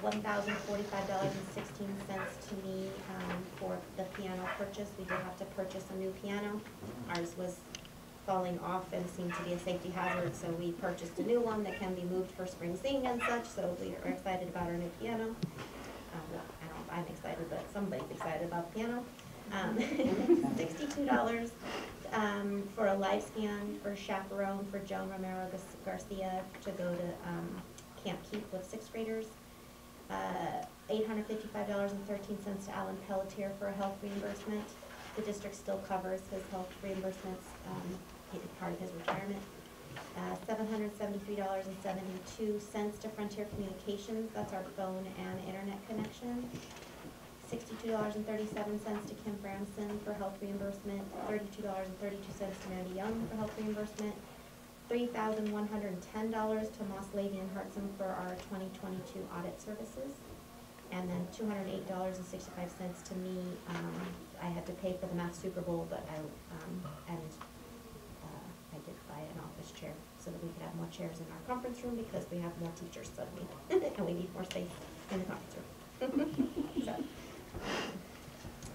Speaker 8: One thousand forty-five dollars and sixteen cents to me, um, for the piano purchase. We did have to purchase a new piano. Ours was falling off and seemed to be a safety hazard, so we purchased a new one that can be moved for spring sing and such, so we are excited about our new piano. Um, well, I don't know if I'm excited, but somebody's excited about the piano. Um, sixty-two dollars, um, for a live scan for chaperone for Joan Romero Garcia to go to, um, Camp Keep with sixth graders. Uh, eight hundred fifty-five dollars and thirteen cents to Alan Pelletier for a health reimbursement. The district still covers his health reimbursements, um, did part of his retirement. Uh, seven hundred seventy-three dollars and seventy-two cents to Frontier Communications, that's our phone and internet connection. Sixty-two dollars and thirty-seven cents to Kim Branson for health reimbursement, thirty-two dollars and thirty-two cents to Mandy Young for health reimbursement, three thousand one hundred and ten dollars to Moss Levy and Hartzheim for our twenty twenty-two audit services. And then two hundred and eight dollars and sixty-five cents to me, um, I had to pay for the Math Super Bowl, but I, um, and, I an office chair so that we could have more chairs in our conference room because we have more teachers suddenly, and we need more space in the conference room. So,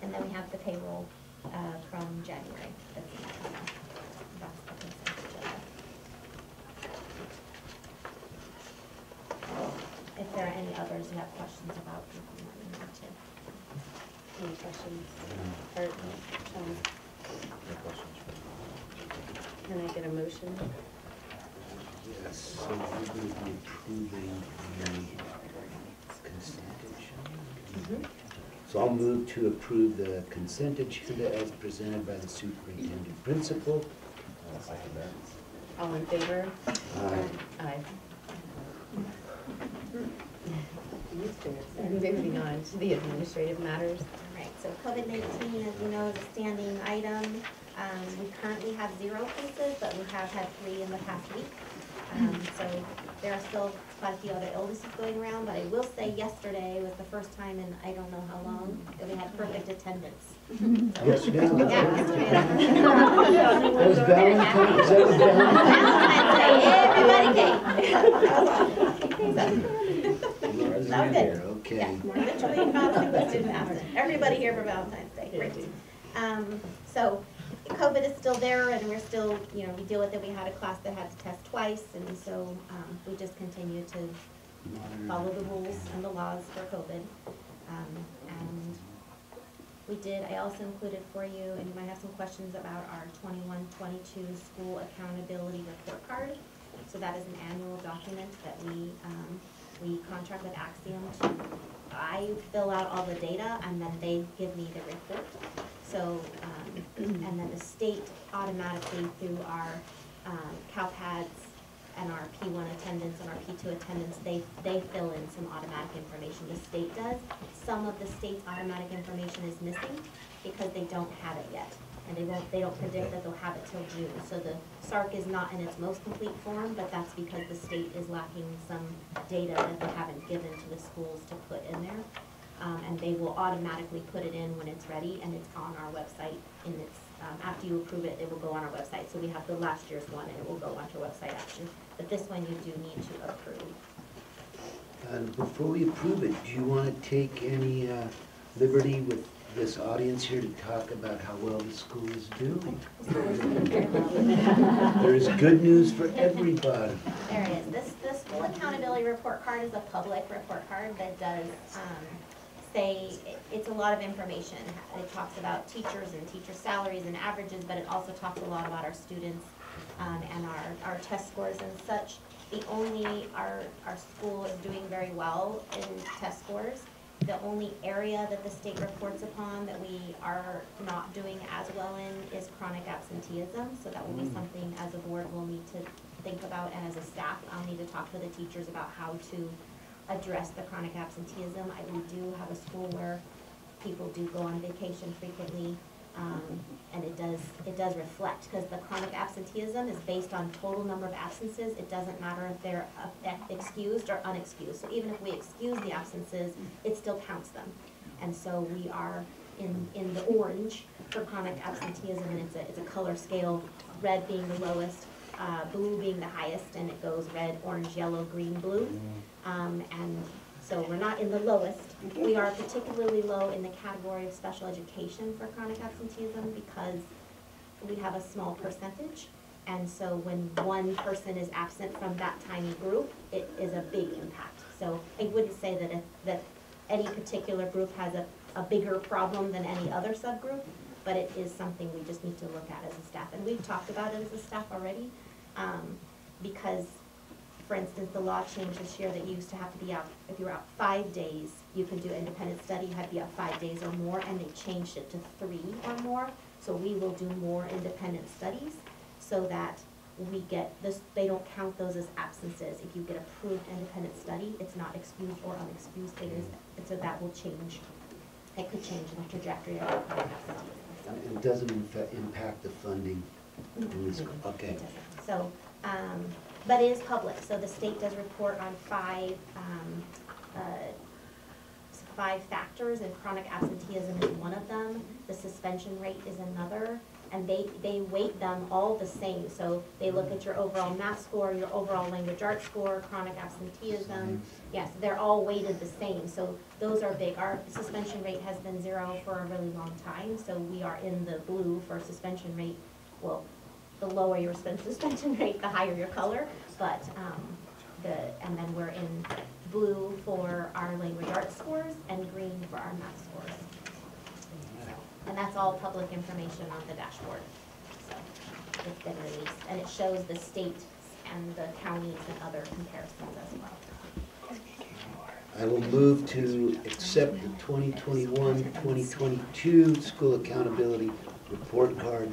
Speaker 8: And then we have the payroll, uh, from January, that's, that's the consent agenda. If there are any others you have questions about, you can let me know too.
Speaker 2: Any questions? Or, um,
Speaker 3: No questions
Speaker 2: can I get a motion?
Speaker 1: Yes, so we will be approving the consent agenda. So I'll move to approve the consent agenda as presented by the superintendent principal.
Speaker 3: I'll second that.
Speaker 2: All in favor?
Speaker 1: Aye.
Speaker 2: Aye. Moving on to the administrative matters.
Speaker 8: All right, so COVID nineteen, as you know, is a standing item. Um, we currently have zero cases, but we have had three in the past week. Um, so there are still quite a few other illnesses going around, but I will say yesterday was the first time in I don't know how long that we had perfect attendance.
Speaker 1: Yesterday?
Speaker 8: Yeah, yesterday.
Speaker 1: That was Valentine's, that Valentine's.
Speaker 8: Valentine's Day, everybody came. So, That was good.
Speaker 1: Okay.
Speaker 8: Literally not student absent. Everybody here for Valentine's Day, great. Um, so COVID is still there and we're still, you know, we deal with it. We had a class that had to test twice and so, um, we just continue to follow the rules and the laws for COVID. Um, and we did, I also included for you, and you might have some questions about our 21-22 school accountability report card. So that is an annual document that we, um, we contract with Axiom to, I fill out all the data and then they give me the report. So, um, and then the state automatically through our, um, CalPads and our P one attendance and our P two attendance, they, they fill in some automatic information, the state does. Some of the state's automatic information is missing because they don't have it yet. And they won't, they don't predict that they'll have it till June. So the SARC is not in its most complete form, but that's because the state is lacking some data that they haven't given to the schools to put in there. Um, and they will automatically put it in when it's ready and it's on our website and it's, um, after you approve it, it will go on our website. So we have the last year's one and it will go onto our website after. But this one you do need to approve.
Speaker 1: And before we approve it, do you want to take any uh, liberty with this audience here to talk about how well the school is doing? There is good news for everybody.
Speaker 8: There is. it is. This, the school accountability report card is a public report card that does, um, say, it's a lot of information. It talks about teachers and teacher salaries and averages, but it also talks a lot about our students, um, and our, our test scores and such. The only, our, our school is doing very well in test scores. The only area that the state reports upon that we are not doing as well in is chronic absenteeism. So that will be
Speaker 1: Mm.
Speaker 8: something as a board we'll need to think about, and as a staff, I'll need to talk to the teachers about how to address the chronic absenteeism. I, we do have a school where people do go on vacation frequently, um, and it does, it does reflect, because the chronic absenteeism is based on total number of absences. It doesn't matter if they're uh, excused or unexcused. So even if we excuse the absences, it still counts them. And so we are in, in the orange for chronic absenteeism, and it's a, it's a color scale, red being the lowest, uh, blue being the highest, and it goes red, orange, yellow, green, blue. Um, and so we're not in the lowest. We are particularly low in the category of special education for chronic absenteeism because we have a small percentage. And so when one person is absent from that tiny group, it is a big impact. So I wouldn't say that if, that any particular group has a, a bigger problem than any other subgroup, but it is something we just need to look at as a staff. And we've talked about it as a staff already, um, because, for instance, the law changed this year that you used to have to be out, if you were out five days, you could do independent study, you had to be out five days or more, and they changed it to three or more. So we will do more independent studies, so that we get this, they don't count those as absences. If you get approved independent study, it's not excused or unexcused, it is, and so that will change. It could change the trajectory of our absenteeism.
Speaker 1: It doesn't impact the funding in this, okay.
Speaker 8: So, um, but it is public, so the state does report on five, um, uh, five factors, and chronic absenteeism is one of them. The suspension rate is another, and they, they weight them all the same. So they look at your overall math score, your overall language arts score, chronic absenteeism. Yes, they're all weighted the same, so those are big. Our suspension rate has been zero for a really long time, so we are in the blue for suspension rate. Well, the lower your suspen- suspension rate, the higher your color, but, um, the, and then we're in blue for our language arts scores and green for our math scores. And that's all public information on the dashboard. So it's been released, and it shows the state and the counties and other comparisons as well.
Speaker 1: I will move to accept the 2021-2022 school accountability report card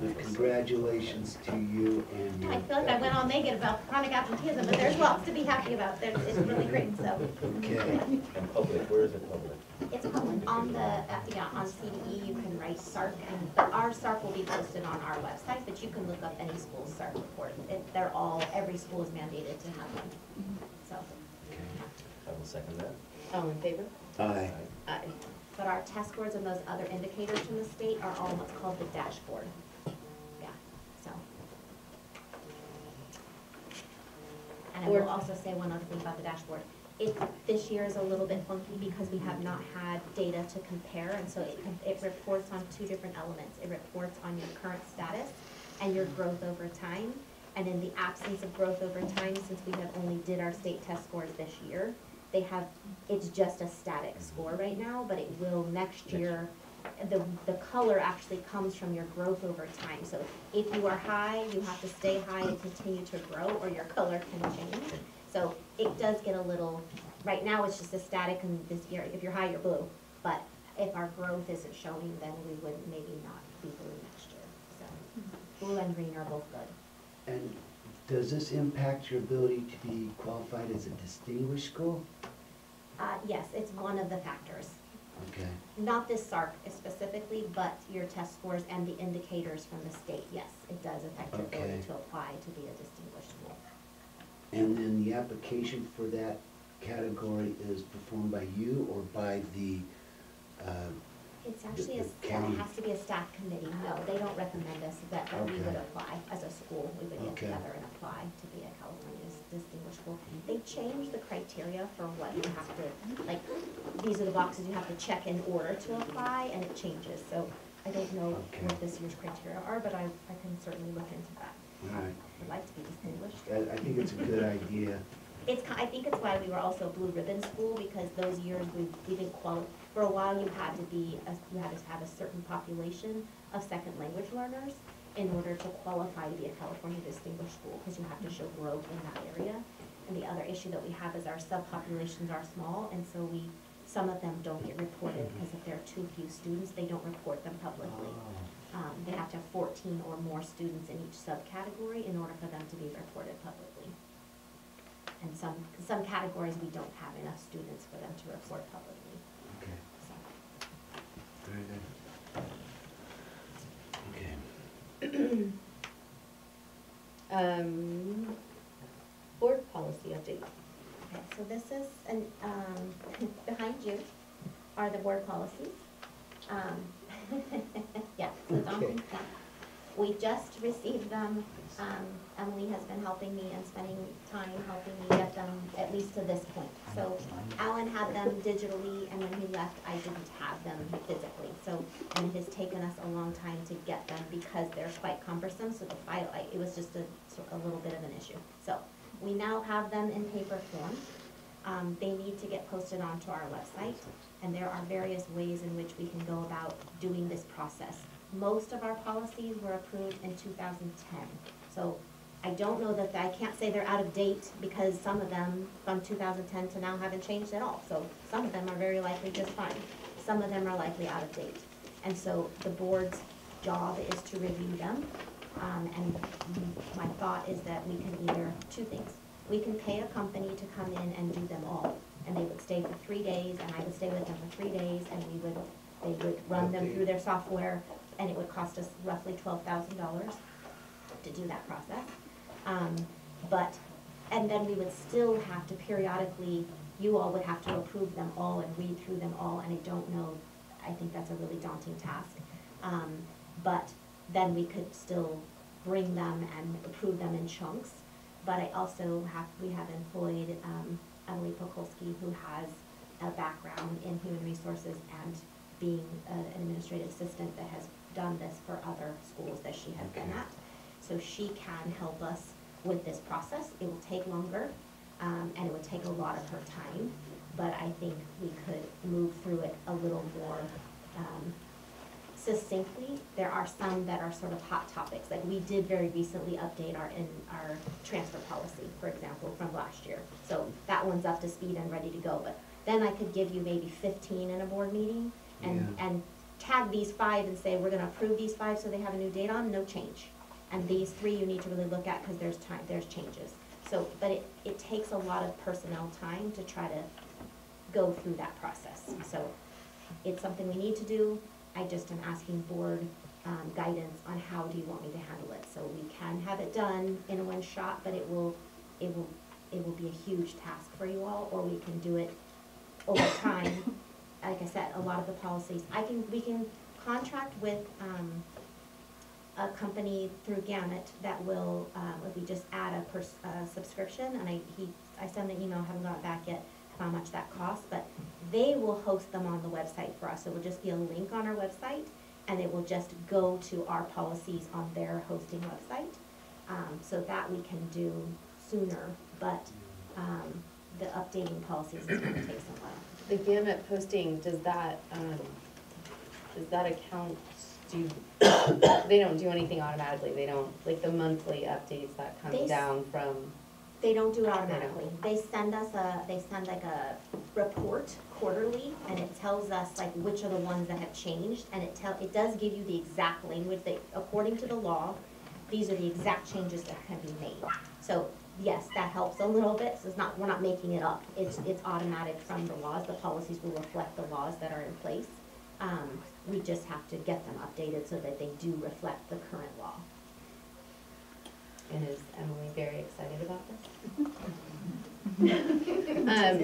Speaker 1: But congratulations to you and your.
Speaker 8: I feel like I went all negative about chronic absenteeism, but there's lots to be happy about. There's, it's really great, so.
Speaker 1: Okay.
Speaker 3: And public, where is it public?
Speaker 8: It's public on the, uh, yeah, on CDE, you can write SARC, and, but our SARC will be posted on our website, but you can look up any school's SARC report. It, they're all, every school is mandated to have one, so. Okay.
Speaker 3: I will second that.
Speaker 2: All in favor?
Speaker 1: Aye.
Speaker 2: Aye.
Speaker 8: But our test scores and those other indicators from the state are all what's called the dashboard. Yeah, so. And I will also say one other thing about the dashboard. It, this year is a little bit funky because we have not had data to compare, and so it, it reports on two different elements. It reports on your current status and your growth over time. And in the absence of growth over time, since we have only did our state test scores this year, they have, it's just a static score right now, but it will next year. The, the color actually comes from your growth over time. So if you are high, you have to stay high and continue to grow, or your color can change. So it does get a little, right now it's just a static and this year, if you're high, you're blue. But if our growth isn't showing, then we would maybe not be blue next year. So blue and green are both good.
Speaker 1: And does this impact your ability to be qualified as a distinguished school?
Speaker 8: Uh, yes, it's one of the factors.
Speaker 1: Okay.
Speaker 8: Not this SARC specifically, but your test scores and the indicators from the state, yes, it does affect your ability
Speaker 1: Okay.
Speaker 8: to apply to be a distinguished school.
Speaker 1: And then the application for that category is performed by you or by the, uh,
Speaker 8: It's actually, a
Speaker 1: The-
Speaker 8: sta- it has to be a staff committee, no, they don't recommend us, that, that we would
Speaker 1: Okay.
Speaker 8: apply as a school, we would get
Speaker 1: Okay.
Speaker 8: together and apply to be a California Dis- Distinguished School. They changed the criteria for what you have to, like, these are the boxes you have to check in order to apply, and it changes, so I don't know
Speaker 1: Okay.
Speaker 8: what this year's criteria are, but I, I can certainly look into that.
Speaker 1: all right.
Speaker 8: I'd like to be distinguished.
Speaker 1: I, I think it's a good idea.
Speaker 8: It's, I think it's why we were also a Blue Ribbon School, because those years we, we didn't qual, for a while you had to be, a- you had to have a certain population of second language learners in order to qualify to be a California Distinguished School, because you have to show growth in that area. And the other issue that we have is our subpopulations are small, and so we, some of them don't get reported, because if there are too few students, they don't report them publicly.
Speaker 1: Oh,
Speaker 8: Um, they have to have fourteen or more students in each subcategory in order for them to be reported publicly. And some, some categories, we don't have enough students for them to report publicly,
Speaker 1: Okay,
Speaker 8: so.
Speaker 1: very good. Okay.
Speaker 2: Um, board policy update.
Speaker 8: Okay, so this is, an um, behind you are the board policies. Um, Yeah, so it's on,
Speaker 1: Okay.
Speaker 8: yeah. We just received them, um, Emily has been helping me and spending time helping me get them at least to this point. So Alan had them digitally, and when he left, I didn't have them physically. So, and it has taken us a long time to get them because they're quite cumbersome, so the file, I- it was just a, a little bit of an issue. So, we now have them in paper form. Um, they need to get posted onto our website, and there are various ways in which we can go about doing this process. Most of our policies were approved in two thousand ten, so I don't know that, I can't say they're out of date, because some of them from two thousand ten to now haven't changed at all, so some of them are very likely just fine. Some of them are likely out of date, and so the board's job is to review them, um, and my thought is that we can either, two things. We can pay a company to come in and do them all, and they would stay for three days, and I would stay with them for three days, and we would, they would run them through their software, and it would cost us roughly twelve thousand dollars to do that process. Um, but, and then we would still have to periodically, you all would have to approve them all and read through them all, and I don't know, I think that's a really daunting task. Um, but then we could still bring them and approve them in chunks. But I also have, we have employed, um, Emily Pokolsky, who has a background in human resources and being a- an administrative assistant that has done this for other schools that she has been at. So she can help us with this process. It will take longer, um, and it would take a lot of her time, but I think we could move through it a little more, um, succinctly. There are some that are sort of hot topics, like we did very recently update our, in, our transfer policy, for example, from last year. So that one's up to speed and ready to go, but then I could give you maybe fifteen in a board meeting, and,
Speaker 1: Yeah.
Speaker 8: and tag these five and say, we're gonna approve these five so they have a new date on, no change. And these three you need to really look at, cause there's time, there's changes. So, but it, it takes a lot of personnel time to try to go through that process. So it's something we need to do. I just am asking board, um, guidance on how do you want me to handle it. So we can have it done in one shot, but it will, it will, it will be a huge task for you all, or we can do it over time. Like I said, a lot of the policies, I can, we can contract with, um, a company through Gamut that will, um, if we just add a pers- a subscription, and I, he, I sent the email, haven't got back yet, how much that costs, but they will host them on the website for us. It will just be a link on our website, and it will just go to our policies on their hosting website. Um, so that we can do sooner, but, um, the updating policies is gonna take some while.
Speaker 2: The Gamut posting, does that, um, does that account do, they don't do anything automatically, they don't, like the monthly updates that
Speaker 8: They
Speaker 2: come
Speaker 8: s-
Speaker 2: down from,
Speaker 8: They don't do it automatically. They send us a, they send like a report quarterly, and it tells us like which are the ones that have changed, and it tell, it does give you the exact language that, according to the law, these are the exact changes that can be made. So, yes, that helps a little bit, so it's not, we're not making it up. It's, it's automatic from the laws, the policies will reflect the laws that are in place. Um, we just have to get them updated so that they do reflect the current law.
Speaker 2: and is Emily very excited about this? Um,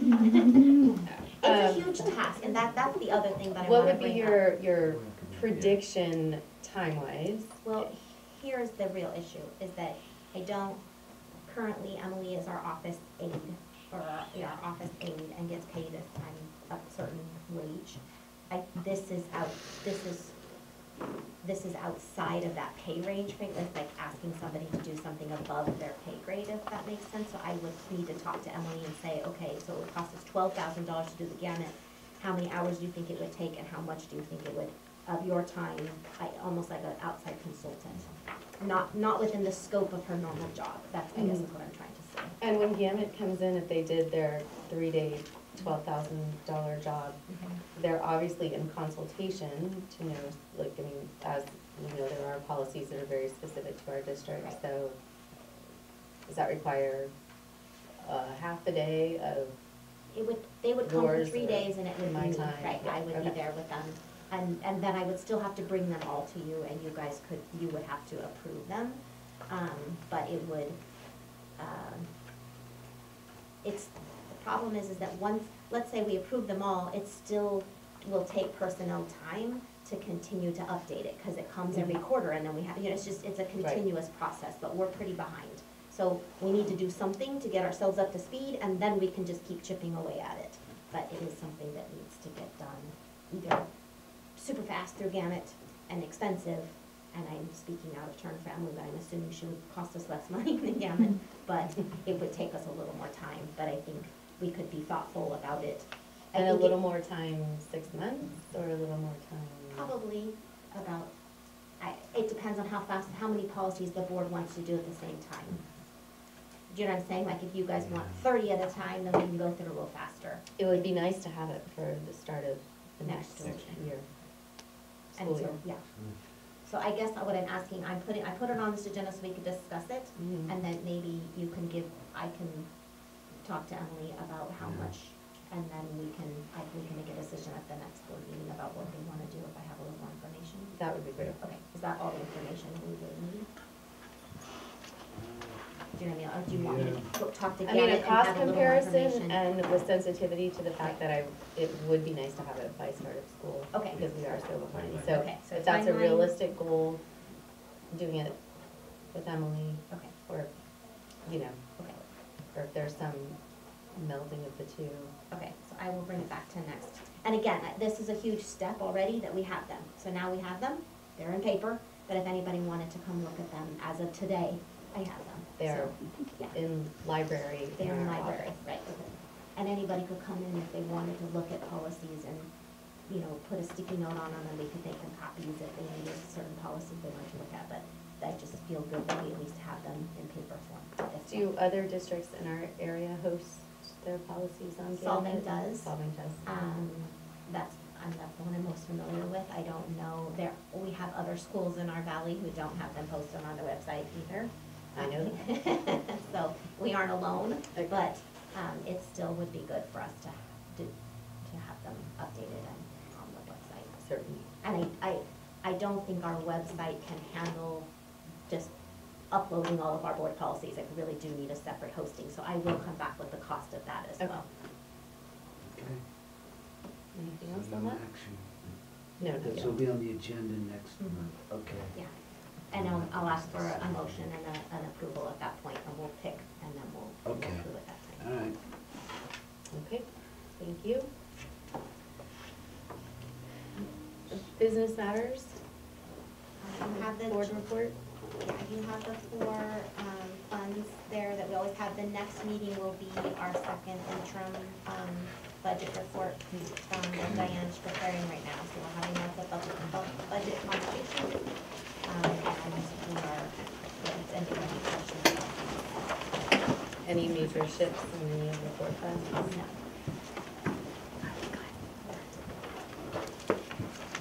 Speaker 8: It's a
Speaker 2: Um,
Speaker 8: huge task, and that, that's the other thing that I
Speaker 2: What would be
Speaker 8: up.
Speaker 2: your, your prediction time-wise?
Speaker 8: Well, here's the real issue, is that I don't, currently Emily is our office aide, or, our- yeah, our office aide, and gets paid a, a certain wage. I, this is out, this is, this is outside of that pay range, right, that's like asking somebody to do something above their pay grade, if that makes sense. So I would need to talk to Emily and say, okay, so it would cost us twelve thousand dollars to do the gamut. How many hours do you think it would take, and how much do you think it would, of your time, like, almost like an outside consultant? Not, not within the scope of her normal job, that's, I guess mm-hmm. is what I'm trying to say.
Speaker 2: And when Gamut comes in, if they did their three-day, twelve thousand dollar job, they're obviously in consultation to know, like, I mean, as, you know, there are policies that are very specific to our district, so does that require a half a day of
Speaker 8: It would, they would come for
Speaker 2: yours
Speaker 8: three
Speaker 2: or
Speaker 8: days and it would
Speaker 2: my
Speaker 8: be me,
Speaker 2: time?
Speaker 8: right, I would be
Speaker 2: Okay.
Speaker 8: there with them. And, and then I would still have to bring them all to you and you guys could, you would have to approve them. Um, but it would, um, it's, problem is, is that once, let's say we approve them all, it still will take personnel time to continue to update it, cause it comes every quarter and then we have, you know, it's just, it's a continuous process, but we're pretty behind. So we need to do something to get ourselves up to speed, and then we can just keep chipping away at it. But it is something that needs to get done, either super fast through Gamut and expensive, and I'm speaking out of turn for Emily, but I'm assuming she would cost us less money than Gamut, but it would take us a little more time, but I think we could be thoughtful about it. I
Speaker 2: And a
Speaker 8: think it-
Speaker 2: little more time, six months, or a little more time?
Speaker 8: Probably about, I, it depends on how fast, how many policies the board wants to do at the same time. Do you know what I'm saying? Like if you guys want thirty at a time, then we can go through it a little faster.
Speaker 2: It would be nice to have it for the start of the next
Speaker 8: Next
Speaker 2: year.
Speaker 8: And
Speaker 2: School
Speaker 8: so,
Speaker 2: year.
Speaker 8: yeah. So I guess what I'm asking, I'm putting, I put it on this agenda so we could discuss it,
Speaker 2: Mhm.
Speaker 8: and then maybe you can give, I can talk to Emily about how much, and then we can, I, we can make a decision at the next board meeting about what we wanna do if I have a little more information.
Speaker 2: That would be great.
Speaker 8: Okay, is that all the information we would need? Do you know what I mean, or do you want me to go talk to
Speaker 2: I mean,
Speaker 8: Gamut
Speaker 2: a
Speaker 8: and
Speaker 2: cost
Speaker 8: have a little more
Speaker 2: comparison
Speaker 8: information?
Speaker 2: and with sensitivity to the fact that I, it would be nice to have it by start of school.
Speaker 8: Okay.
Speaker 2: Because we are so behind, so
Speaker 8: Okay, so
Speaker 2: if that's a
Speaker 8: timeline-
Speaker 2: realistic goal, doing it with Emily.
Speaker 8: Okay.
Speaker 2: Or, you know,
Speaker 8: Okay,
Speaker 2: or if there's some melding of the two.
Speaker 8: okay, so I will bring it back to next. And again, uh, this is a huge step already that we have them. So now we have them, they're in paper, but if anybody wanted to come look at them as of today, I have them.
Speaker 2: They are
Speaker 8: So, yeah.
Speaker 2: in library.
Speaker 8: They're in
Speaker 2: our
Speaker 8: library,
Speaker 2: office.
Speaker 8: right, and anybody could come in if they wanted to look at policies and, you know, put a sticky note on them and we could make them copies if they needed certain policies they wanted to look at, but I just feel good that we at least have them in paper form.
Speaker 2: Do other districts in our area host their policies on Gamut?
Speaker 8: Solvang does.
Speaker 2: Solvang does.
Speaker 8: Um, that's I'm, that's the one I'm most familiar with. I don't know, there, we have other schools in our valley who don't have them posted on their website either.
Speaker 2: I know
Speaker 8: So, we aren't alone, but, um, it still would be good for us to, to, to have them updated and on the website.
Speaker 2: Certainly.
Speaker 8: And I, I, I don't think our website can handle just uploading all of our board policies. I really do need a separate hosting, so I will come back with the cost of that as
Speaker 2: Okay.
Speaker 8: well.
Speaker 1: Okay.
Speaker 2: Anything else on
Speaker 1: no
Speaker 2: that?
Speaker 1: action.
Speaker 2: No, not
Speaker 1: This
Speaker 2: yet.
Speaker 1: will be on the agenda next
Speaker 8: Mhm.
Speaker 1: month, okay.
Speaker 8: Yeah, and I'll, I'll ask for a motion and a, an approval at that point, and we'll pick, and then we'll, we'll
Speaker 1: Okay.
Speaker 8: approve at that time.
Speaker 1: All right.
Speaker 2: Okay, thank you. Business matters?
Speaker 8: You have the.
Speaker 2: Board report?
Speaker 8: Yeah, you have the four, um, funds there that we always have. The next meeting will be our second interim, um, budget report from what Diane's preparing right now. So we're having lots of budget, budget conversations. Um, and we are, yeah, and any questions.
Speaker 2: Any major shifts in any of the board funds?
Speaker 8: No.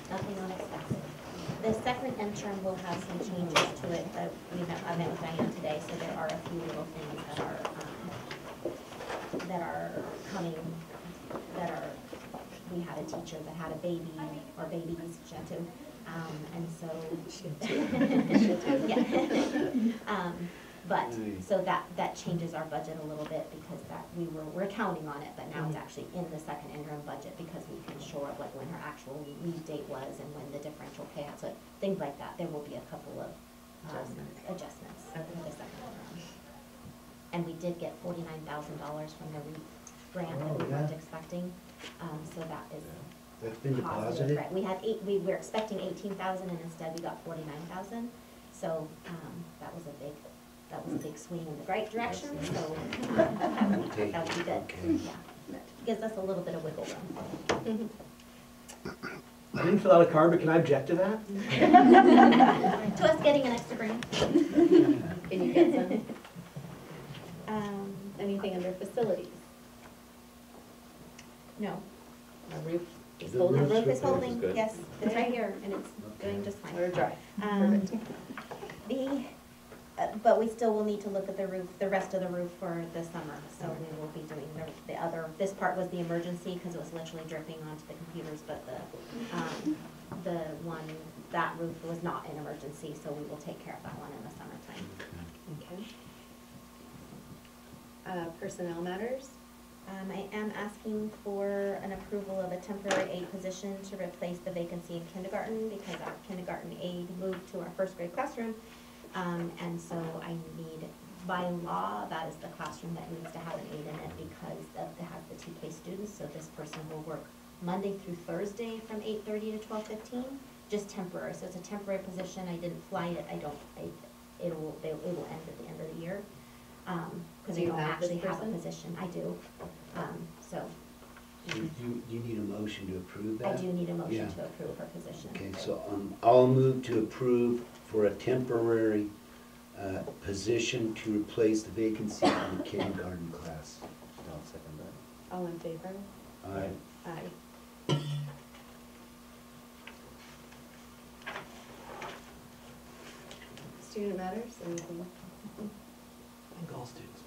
Speaker 8: Nothing unexpected. The second interim will have some changes to it, that we met, I met with Diane today, so there are a few little things that are, um, that are coming, that are, we had a teacher that had a baby, or babies, she had two, um, and so. Yeah. Um, but, so that, that changes our budget a little bit because that, we were, we're counting on it, but now it's
Speaker 2: Mhm.
Speaker 8: actually in the second interim budget because we can shore up like when her actual leave date was and when the differential payouts, so things like that. There will be a couple of, um,
Speaker 2: Adjustments.
Speaker 8: adjustments for the second interim. And we did get forty-nine thousand dollars from the REAP grant that we
Speaker 1: Oh,
Speaker 8: weren't expecting, um, so that is
Speaker 1: That's been
Speaker 8: positive,
Speaker 1: deposited?
Speaker 8: right? We had eight, we were expecting eighteen thousand and instead we got forty-nine thousand. So, um, that was a big, that was a big swing in the right direction, so, that would be, that would be good,
Speaker 1: Okay.
Speaker 8: yeah. Gives us a little bit of wiggle room.
Speaker 17: I didn't fill out a card, but can I object to that?
Speaker 8: To us getting an extra grant.
Speaker 2: Can you get some?
Speaker 8: Um,
Speaker 2: Anything under facilities?
Speaker 8: no,
Speaker 2: A roof is
Speaker 1: The
Speaker 2: holding?
Speaker 8: the roof is
Speaker 3: Roof is
Speaker 8: holding,
Speaker 3: good.
Speaker 8: yes, it's right here, and it's doing just fine.
Speaker 2: Or dry?
Speaker 8: Um,
Speaker 2: Perfect.
Speaker 8: The, uh, but we still will need to look at the roof, the rest of the roof for the summer, so we will be doing the, the other, this part was the emergency, because it was literally dripping onto the computers, but the, um, the one, that roof was not an emergency, so we will take care of that one in the summertime.
Speaker 2: Okay. Uh, personnel matters?
Speaker 8: Um, I am asking for an approval of a temporary aide position to replace the vacancy in kindergarten, because our kindergarten aide moved to our first grade classroom. Um, and so I need, by law, that is the classroom that needs to have an aide in it because of, it has the TK students, so this person will work Monday through Thursday from eight thirty to twelve fifteen, just temporary, so it's a temporary position, I didn't fly it, I don't, I, it will, they, it will end at the end of the year. Um, cause
Speaker 2: Do
Speaker 8: we
Speaker 2: you
Speaker 8: don't
Speaker 2: have
Speaker 8: actually have a position, I do, um, so
Speaker 1: You, you- you need a motion to approve that?
Speaker 8: I do need a motion
Speaker 1: Yeah.
Speaker 8: to approve her position.
Speaker 1: Okay, so, um, I'll move to approve for a temporary, uh, position to replace the vacancy in the kindergarten class.
Speaker 3: I'll second that.
Speaker 2: All in favor?
Speaker 1: Aye.
Speaker 2: Aye. Student matters, anything?
Speaker 17: I think all students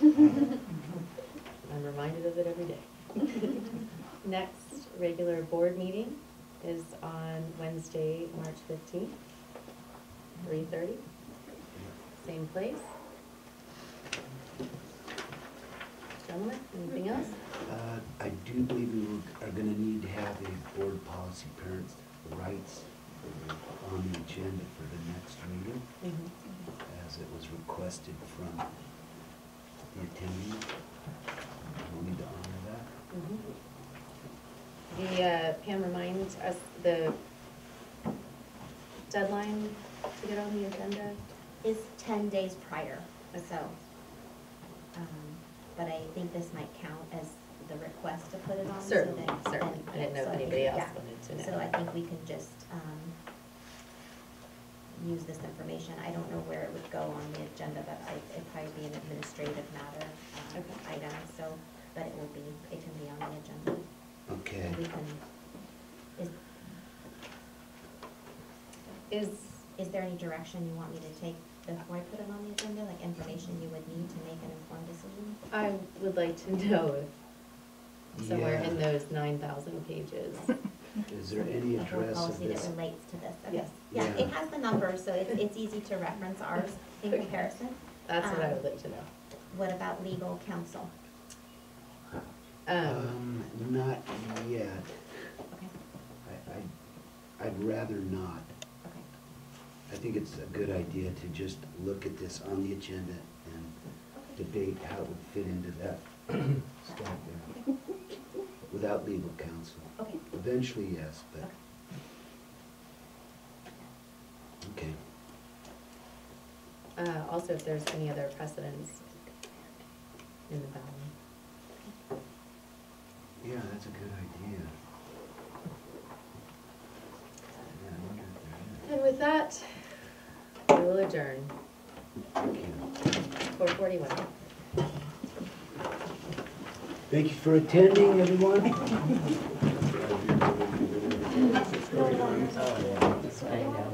Speaker 17: matter,
Speaker 2: I'm reminded of it every day. Next regular board meeting is on Wednesday, March fifteenth, three thirty. Same place. Gentlemen, anything else?
Speaker 1: Uh, I do believe we will- are gonna need to have a board policy parents' rights on the agenda for the next meeting, as it was requested from the attendee. We'll need to honor that.
Speaker 2: Mhm. The, uh, Pam reminds us the deadline to get on the agenda?
Speaker 8: Is ten days prior, so, um, but I think this might count as the request to put it on. so
Speaker 2: Certainly,
Speaker 8: then-
Speaker 2: certainly.
Speaker 8: then-
Speaker 2: I didn't know
Speaker 8: so
Speaker 2: if
Speaker 8: I think-
Speaker 2: anybody else
Speaker 8: yeah.
Speaker 2: wanted to know.
Speaker 8: So I think we can just, um, use this information. I don't know where it would go on the agenda, but I, it'd probably be an administrative matter, um,
Speaker 2: Okay.
Speaker 8: item, so, but it will be, it can be on the agenda.
Speaker 1: Okay.
Speaker 8: we can, is,
Speaker 2: Is,
Speaker 8: is there any direction you want me to take before I put it on the agenda, like information you would need to make an informed decision?
Speaker 2: I would like to know if somewhere in those nine thousand pages.
Speaker 1: Is there any
Speaker 8: The board
Speaker 1: address of
Speaker 8: policy that
Speaker 1: this?
Speaker 8: relates to this, okay.
Speaker 2: Yes.
Speaker 8: Yeah,
Speaker 1: Yeah.
Speaker 8: it has the numbers, so it's, it's easy to reference ours in
Speaker 2: Okay.
Speaker 8: comparison.
Speaker 2: That's what I
Speaker 8: Um,
Speaker 2: would like to know.
Speaker 8: What about legal counsel?
Speaker 2: Um,
Speaker 1: Um, not yet.
Speaker 8: Okay.
Speaker 1: I, I, I'd rather not.
Speaker 8: Okay.
Speaker 1: I think it's a good idea to just look at this on the agenda and debate how it would fit into that stack there. Without legal counsel.
Speaker 8: Okay.
Speaker 1: Eventually, yes, but. Okay.
Speaker 2: uh, also if there's any other precedents in the valley.
Speaker 1: Yeah, that's a good idea. Yeah, I wonder if there
Speaker 2: And with that, we will adjourn,
Speaker 1: is. Thank you.
Speaker 2: four forty-one.
Speaker 1: Thank you for attending, everyone.
Speaker 9: I know.